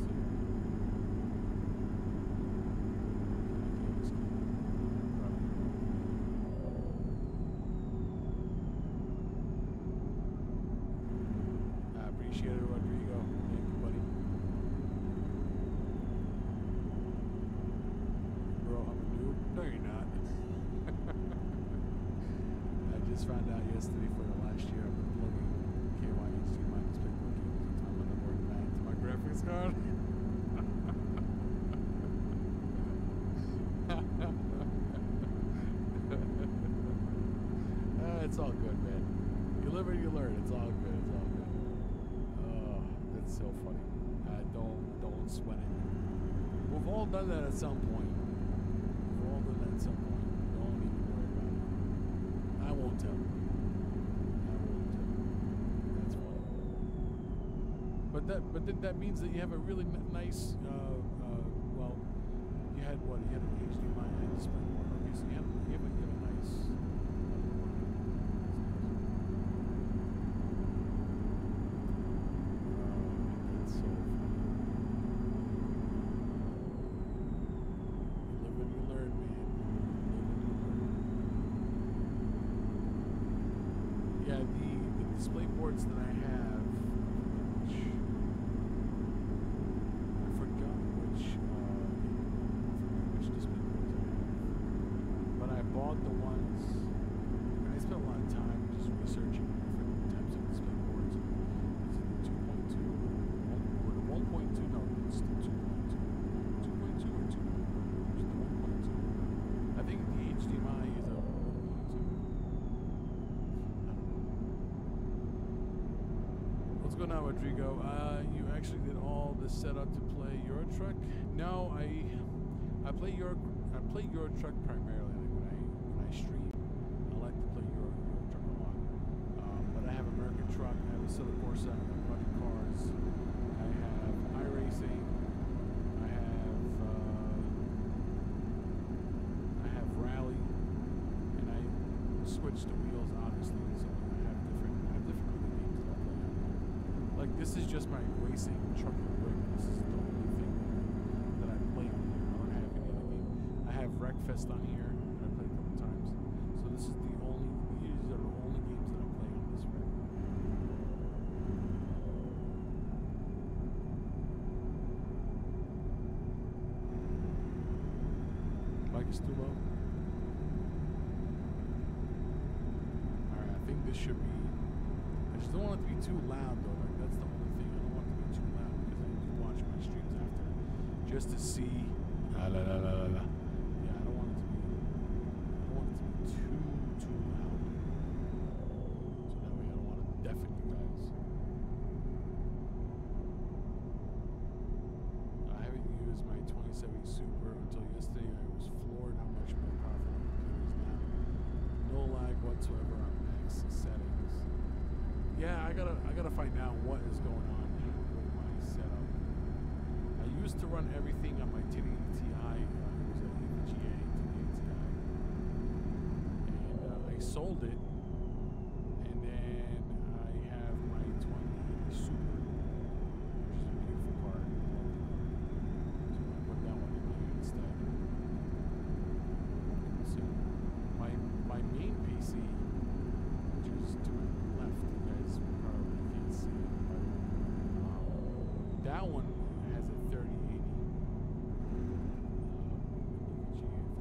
See. Can I get this? Probably. I appreciate it, Rodrigo. Thank you, buddy. Bro, I'm a noob. No, you're not. I just found out yesterday for the last year I've been plugging KYHD display cables into my motherboard and back Ah, [laughs] it's all good, man. You live and you learn. It's all good. It's all good. Oh, that's so funny. Uh, don't don't sweat it. We've all done that at some point. We've all done that at some point. Don't even worry about it. I won't tell. I won't tell. That's funny. But that but then that means that you have a really nice. Uh, uh, well, you had what? You had an display port. Okay, so you have you have you have a nice. Oh, that's so funny. You live and you learn, man. You live and you learn. Yeah, the, the display ports that I have, which I forgot which uh, which display ports I have, but I bought the ones. And I spent a lot of time just researching different types of display ports. Is it the 2.2 or the 1.2? No, it's the 2.2. 2.2 or 2. It's the 1.2. I think the HDMI is a 1.2. What's going on, Rodrigo? Uh, you actually did all the setup to play Euro Truck? No, I I play Euro I play Euro Truck primarily. Like when I when I stream, I like to play Euro, Euro Truck a lot. Um, but I have American Truck, I have Assetto Corsa, I have Buddy Cars, I have iRacing, I have uh, I have Rally, and I switch the wheels obviously. So I have different I have different kind of games that I play on there. This is just my racing trucking rig. This is the only thing that I play on here. I don't have any other game. I have Wreckfest on here that I played a couple times. So this is the only these are the only games that I play on this rig. Mic is too low. Alright, I think this should be I just don't want it to be too loud though. Like that's the only thing. I don't want it to be too loud because I do watch my streams after just to see. La la la la la la. Yeah, I don't want it to be. I don't want it to be too too loud. So that way I don't want to deafen you guys. I haven't used my 2070 Super until yesterday. I was floored how much more powerful my computer is now. No lag whatsoever on max settings. Yeah, I gotta I gotta find out what is going on with my setup. I used to run everything on my 1080 Ti. Uh, it was an EVGA 1080 Ti, and uh, I sold it. And then I have my 2080 Super, which is a beautiful card. So I put that one in there instead. So my my main PC which is to my left. You guys probably can't see it, but um, that one has a 3080 uh, EVGA 3080.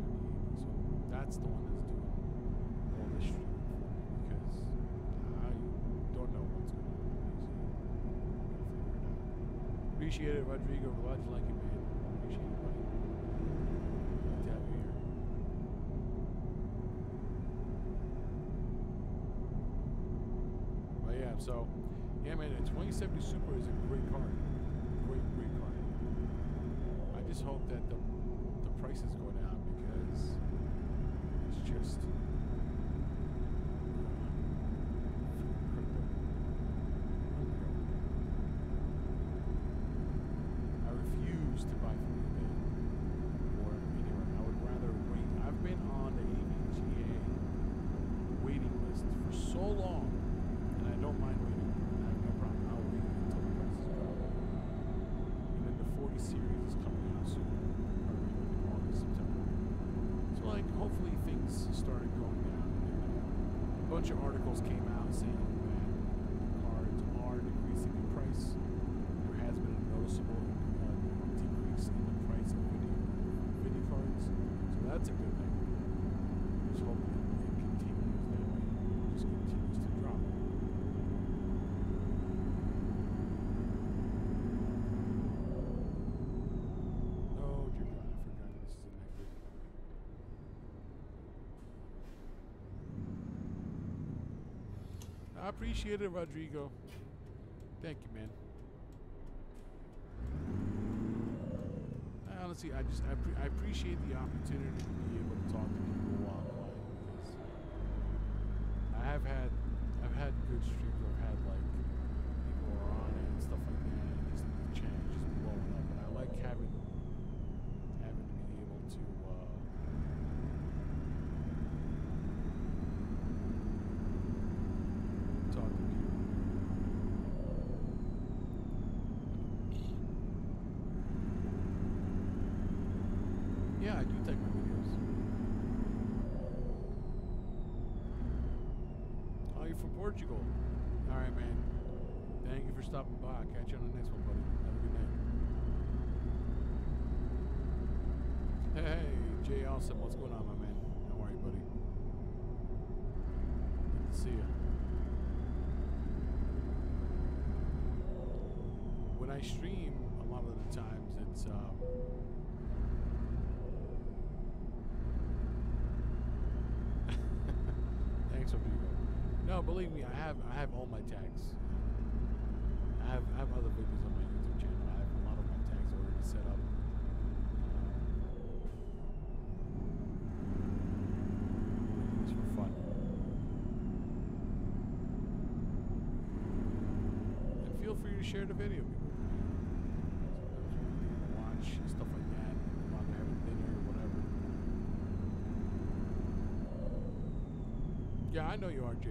So that's the one that's doing all the streaming for me because I don't know what's going on with my PC. Gotta figure it out. Appreciate it, Rodrigo. You like it, man. Appreciate it, buddy. To have you here. But yeah, so yeah, man, a 2070 Super is a great car. Great, great card. I just hope that the the prices go down because it's just uh, crypto. Unreal. I refuse to buy from eBay or anywhere. I would rather wait. I've been on the EVGA waiting list for so long, and I don't mind waiting. I have no problem. I'll wait until the prices drop. And then the 40 series is coming out soon, probably like in August, September. So like, things started going down. A bunch of articles came out saying that cards are decreasing in price. There has been a noticeable uh, decrease in the price of video, video cards. So that's a good thing. Just hope it, it continues that way. Just continues to drop. Oh dear God, I forgot this is a negative. I appreciate it, Rodrigo. Thank you, man. Honestly, I just I, I appreciate the opportunity to be able to talk to people while I'm playing because I have had I've had good streams. where I've had like people are on it and stuff like that, and just the channel just blowing up. And I like having having to be able to. Uh, talk to people. Yeah, I do take my videos. Oh, you're from Portugal. All right, man. Thank you for stopping by. I'll catch you on the next one, buddy. Have a good night. Hey, Jay Awesome. What's going on, my man? How are you, buddy? Good to see you. When I stream, a lot of the times it's um, Thanks, Rodrigo. No, believe me, I have I have all my tags. I have I have other videos on my YouTube channel. I have a lot of my tags already set up. I use for fun. And feel free to share the video, people. Sometimes when people watch stuff like that while they're having dinner or whatever. Yeah, I know you are, Jay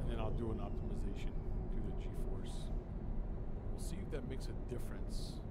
And then I'll do an optimization through the GeForce. We'll see if that makes a difference.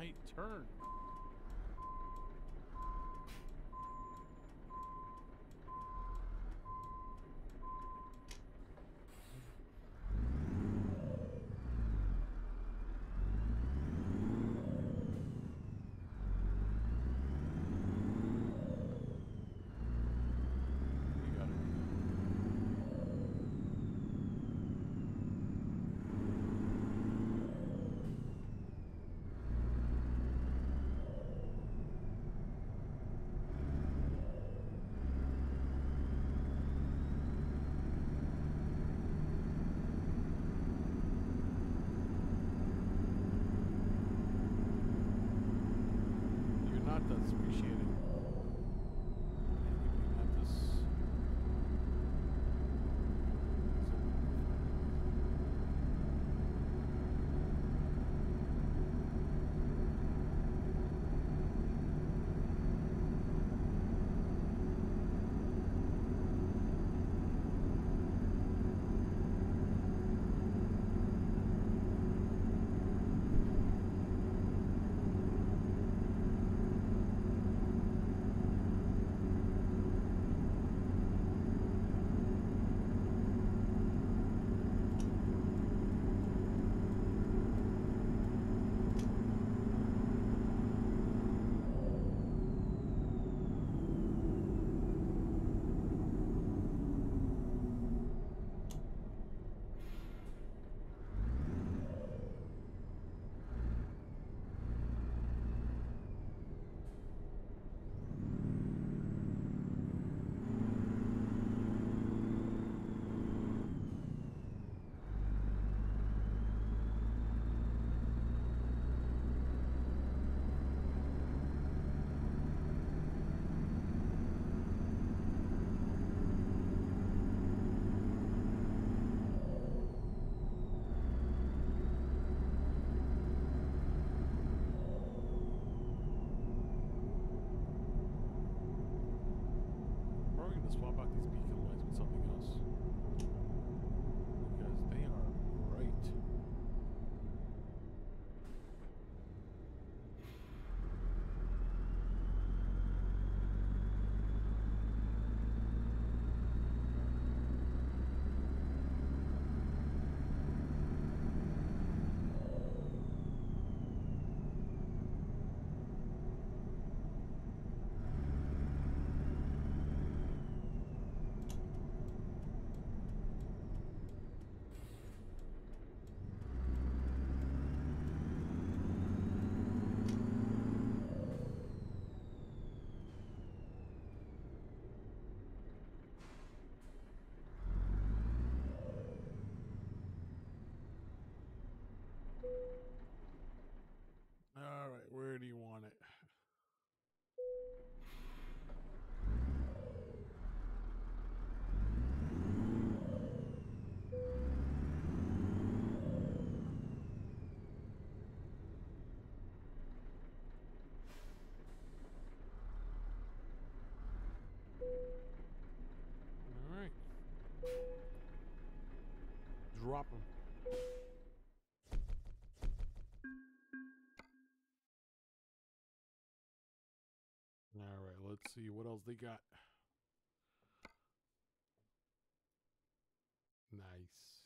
tight turn. something else. Where do you want it? All right. Drop them. See what else they got. Nice.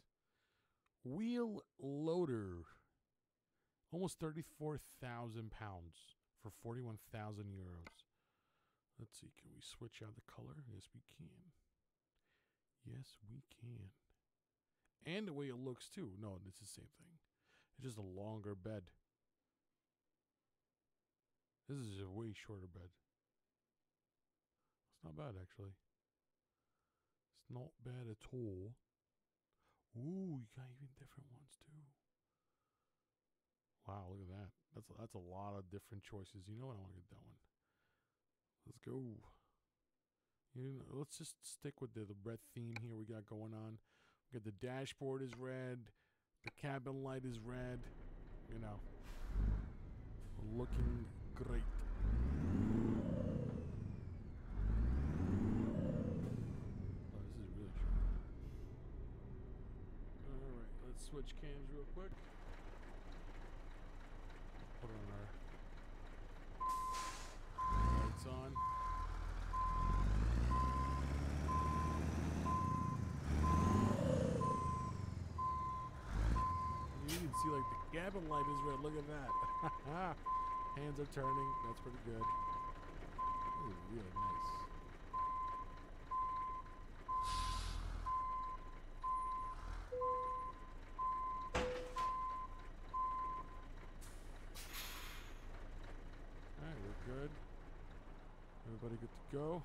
Wheel loader. Almost 34,000 pounds for 41,000 euros. Let's see, can we switch out the color? Yes, we can. Yes, we can. And the way it looks, too. No, it's the same thing. It's just a longer bed. This is a way shorter bed. Not bad, actually. It's not bad at all. Ooh, you got even different ones too. Wow, look at that. That's that's a lot of different choices. You know what? I want to get that one. Let's go. You know, let's just stick with the, the red theme here we got going on. We got the dashboard is red. The cabin light is red. You know, looking great. Oh, this is really short. All right, let's switch cams real quick. Put on our lights on. You can see like the cabin light is red. Look at that. [laughs] Hands are turning. That's pretty good. Is really nice. Everybody good to go?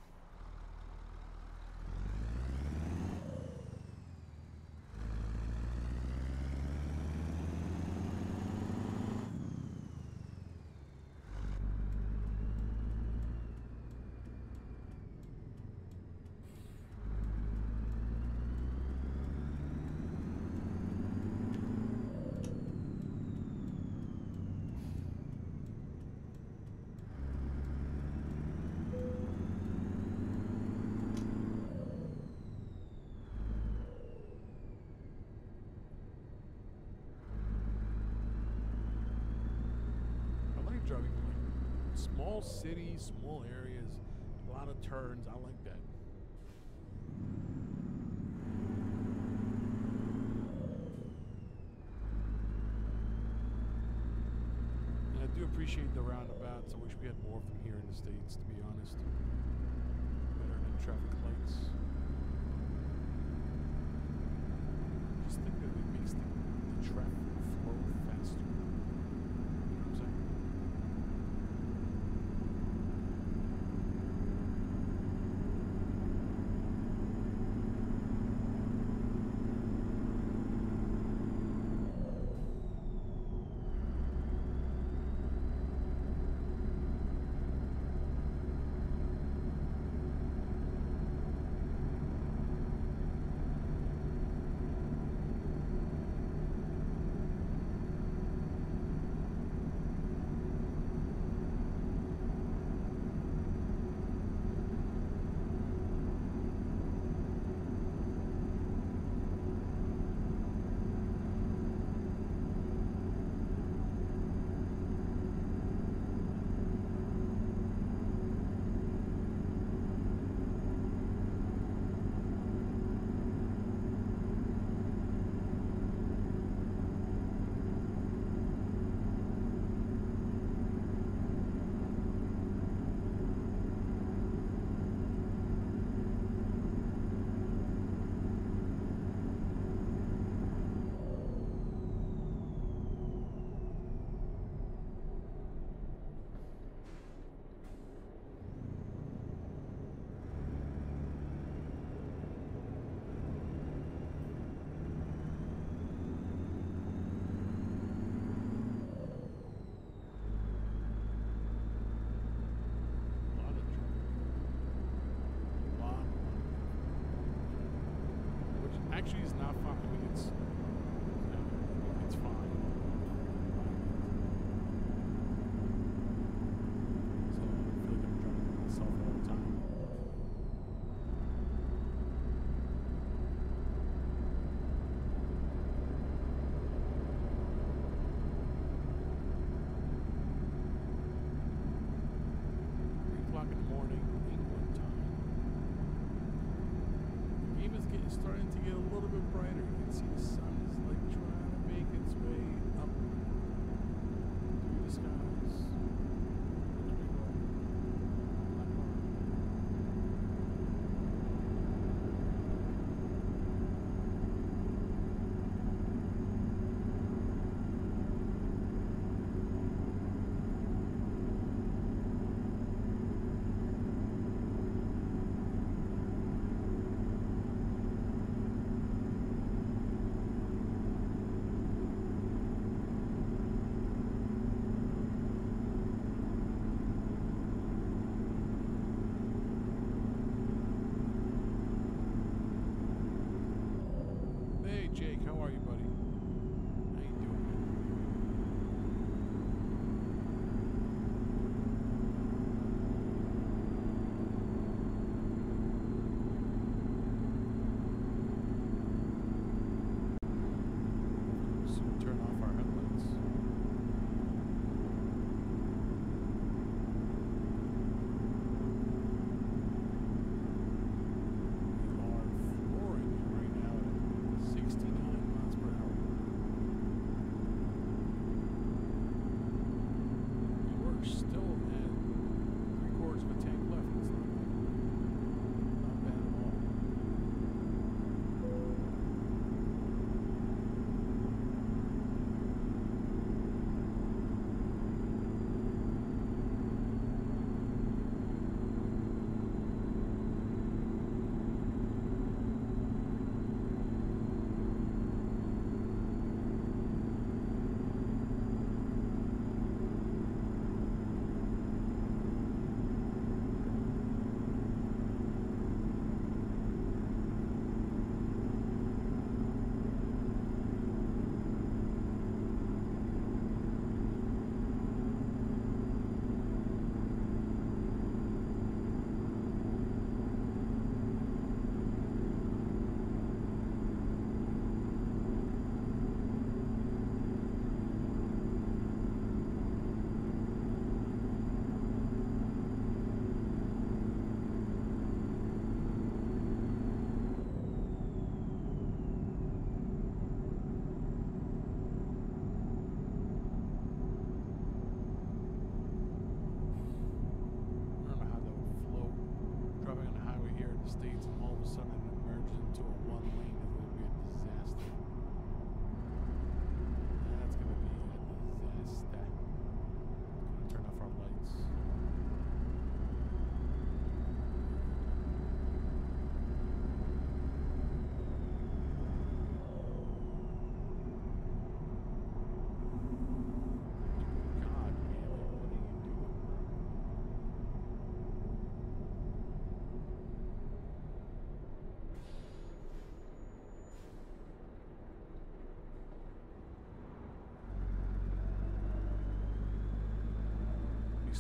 I like driving in like small cities, small areas, a lot of turns. I like that. And I do appreciate the roundabouts. I wish we had more of them here in the States, to be honest. Better than traffic lights.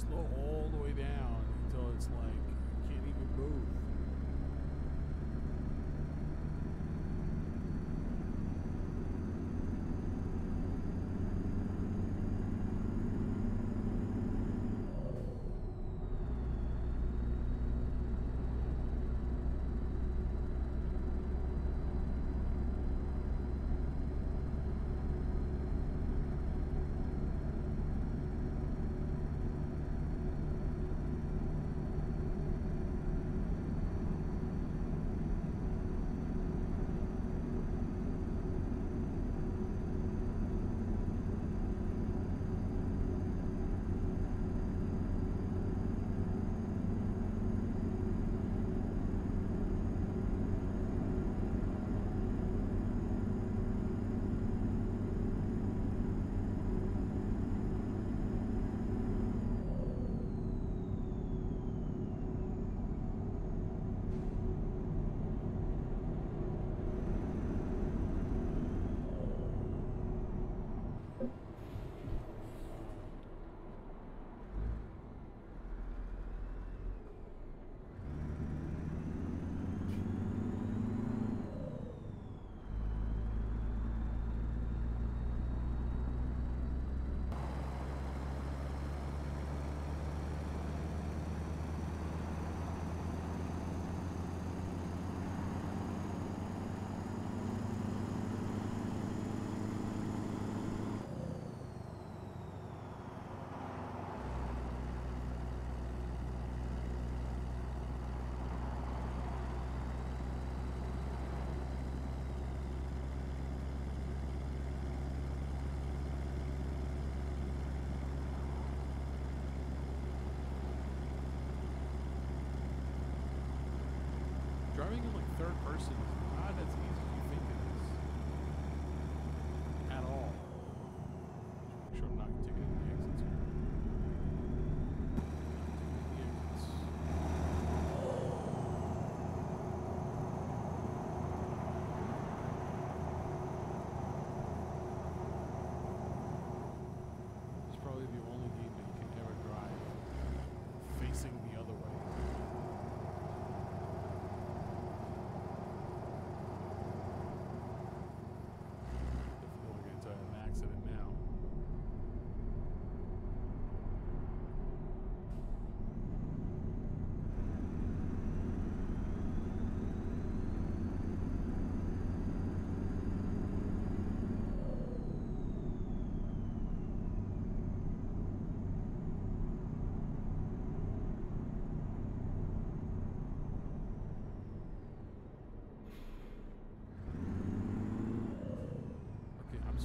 slow all the way down until it's like you can't even move.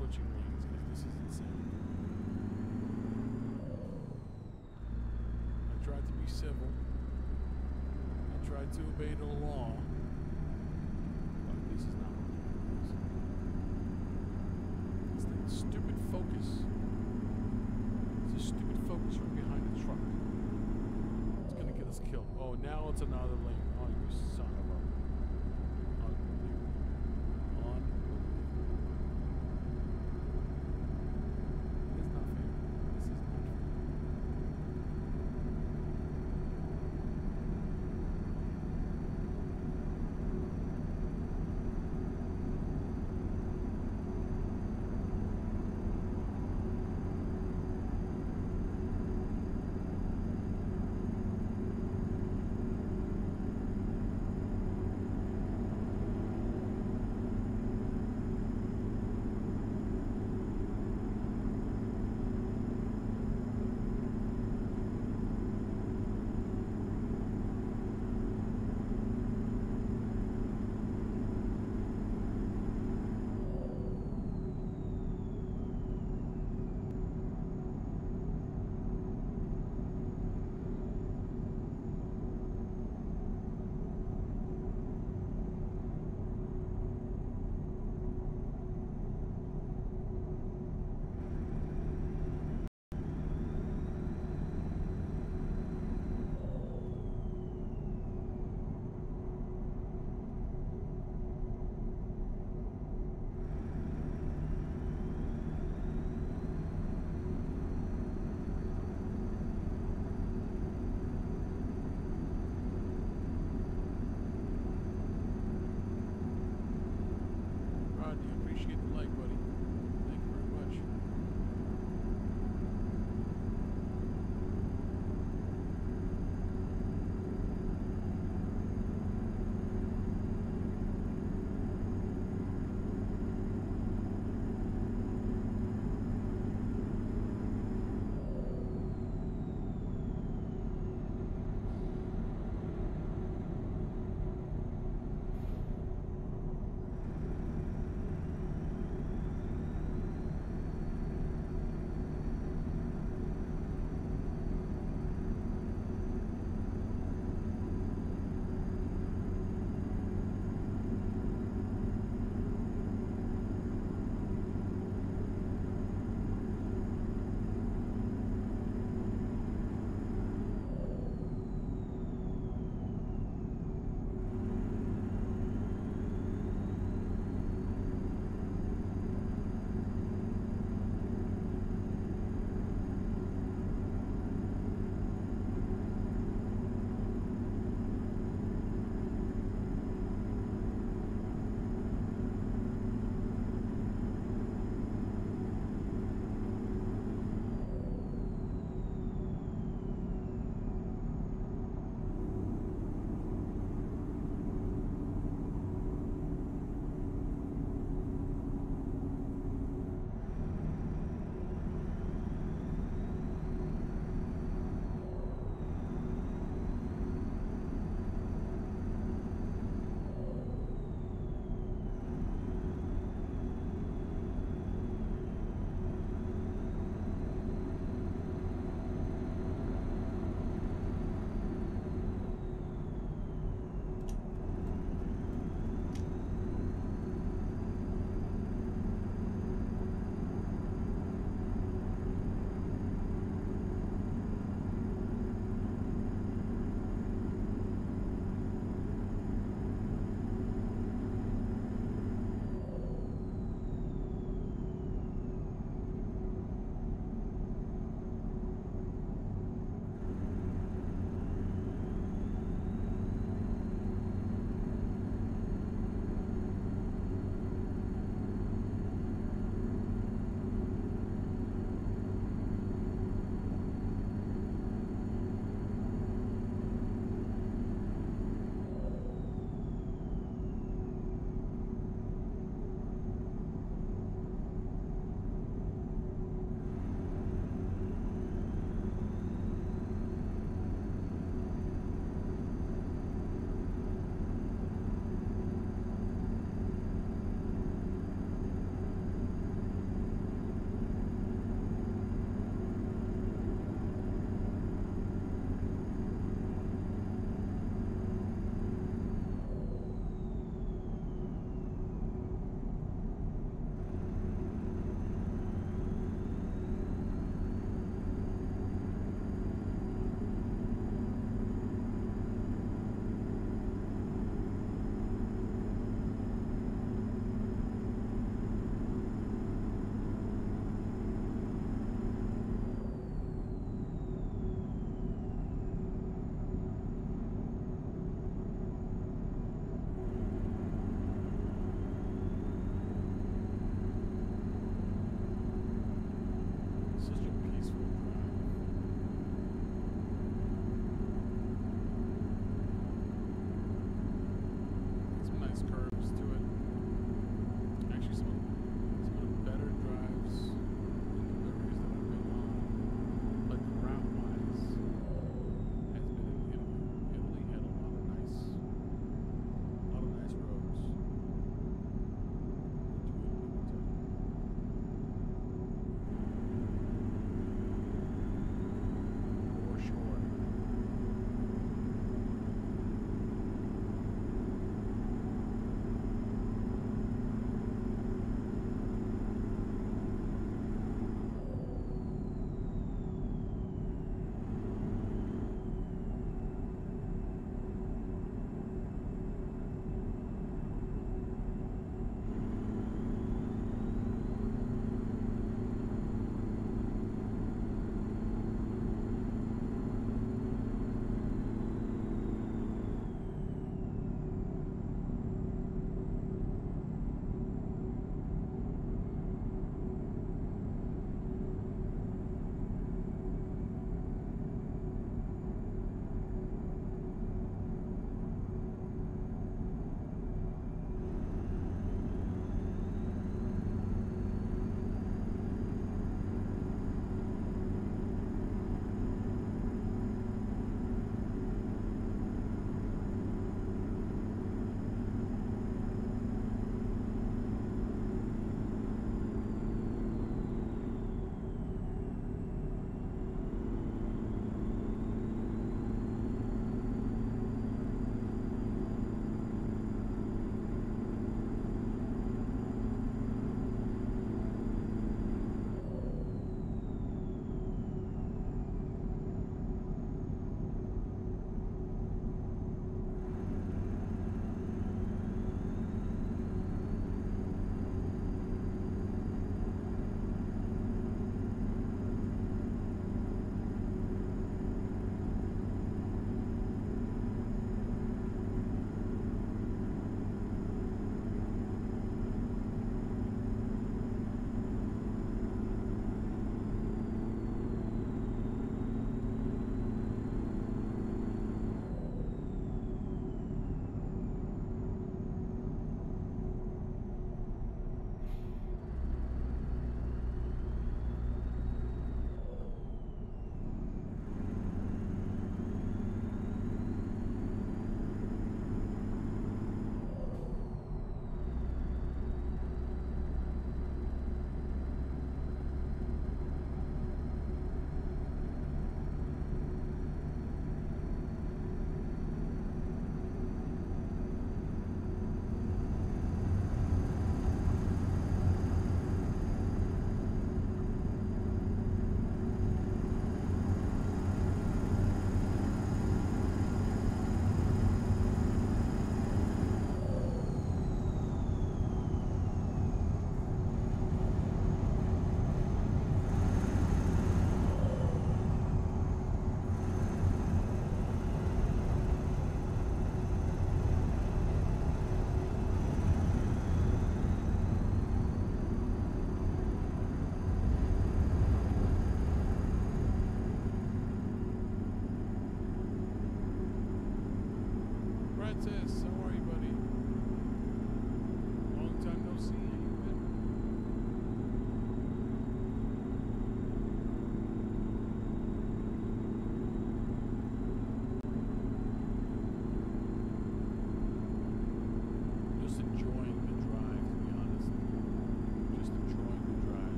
Switching lanes, guys. This is insane. I tried to be civil. I tried to obey the law. But this is not what working. It's that stupid focus. It's a stupid focus right behind the truck. It's gonna get us killed. Oh, now it's another lane.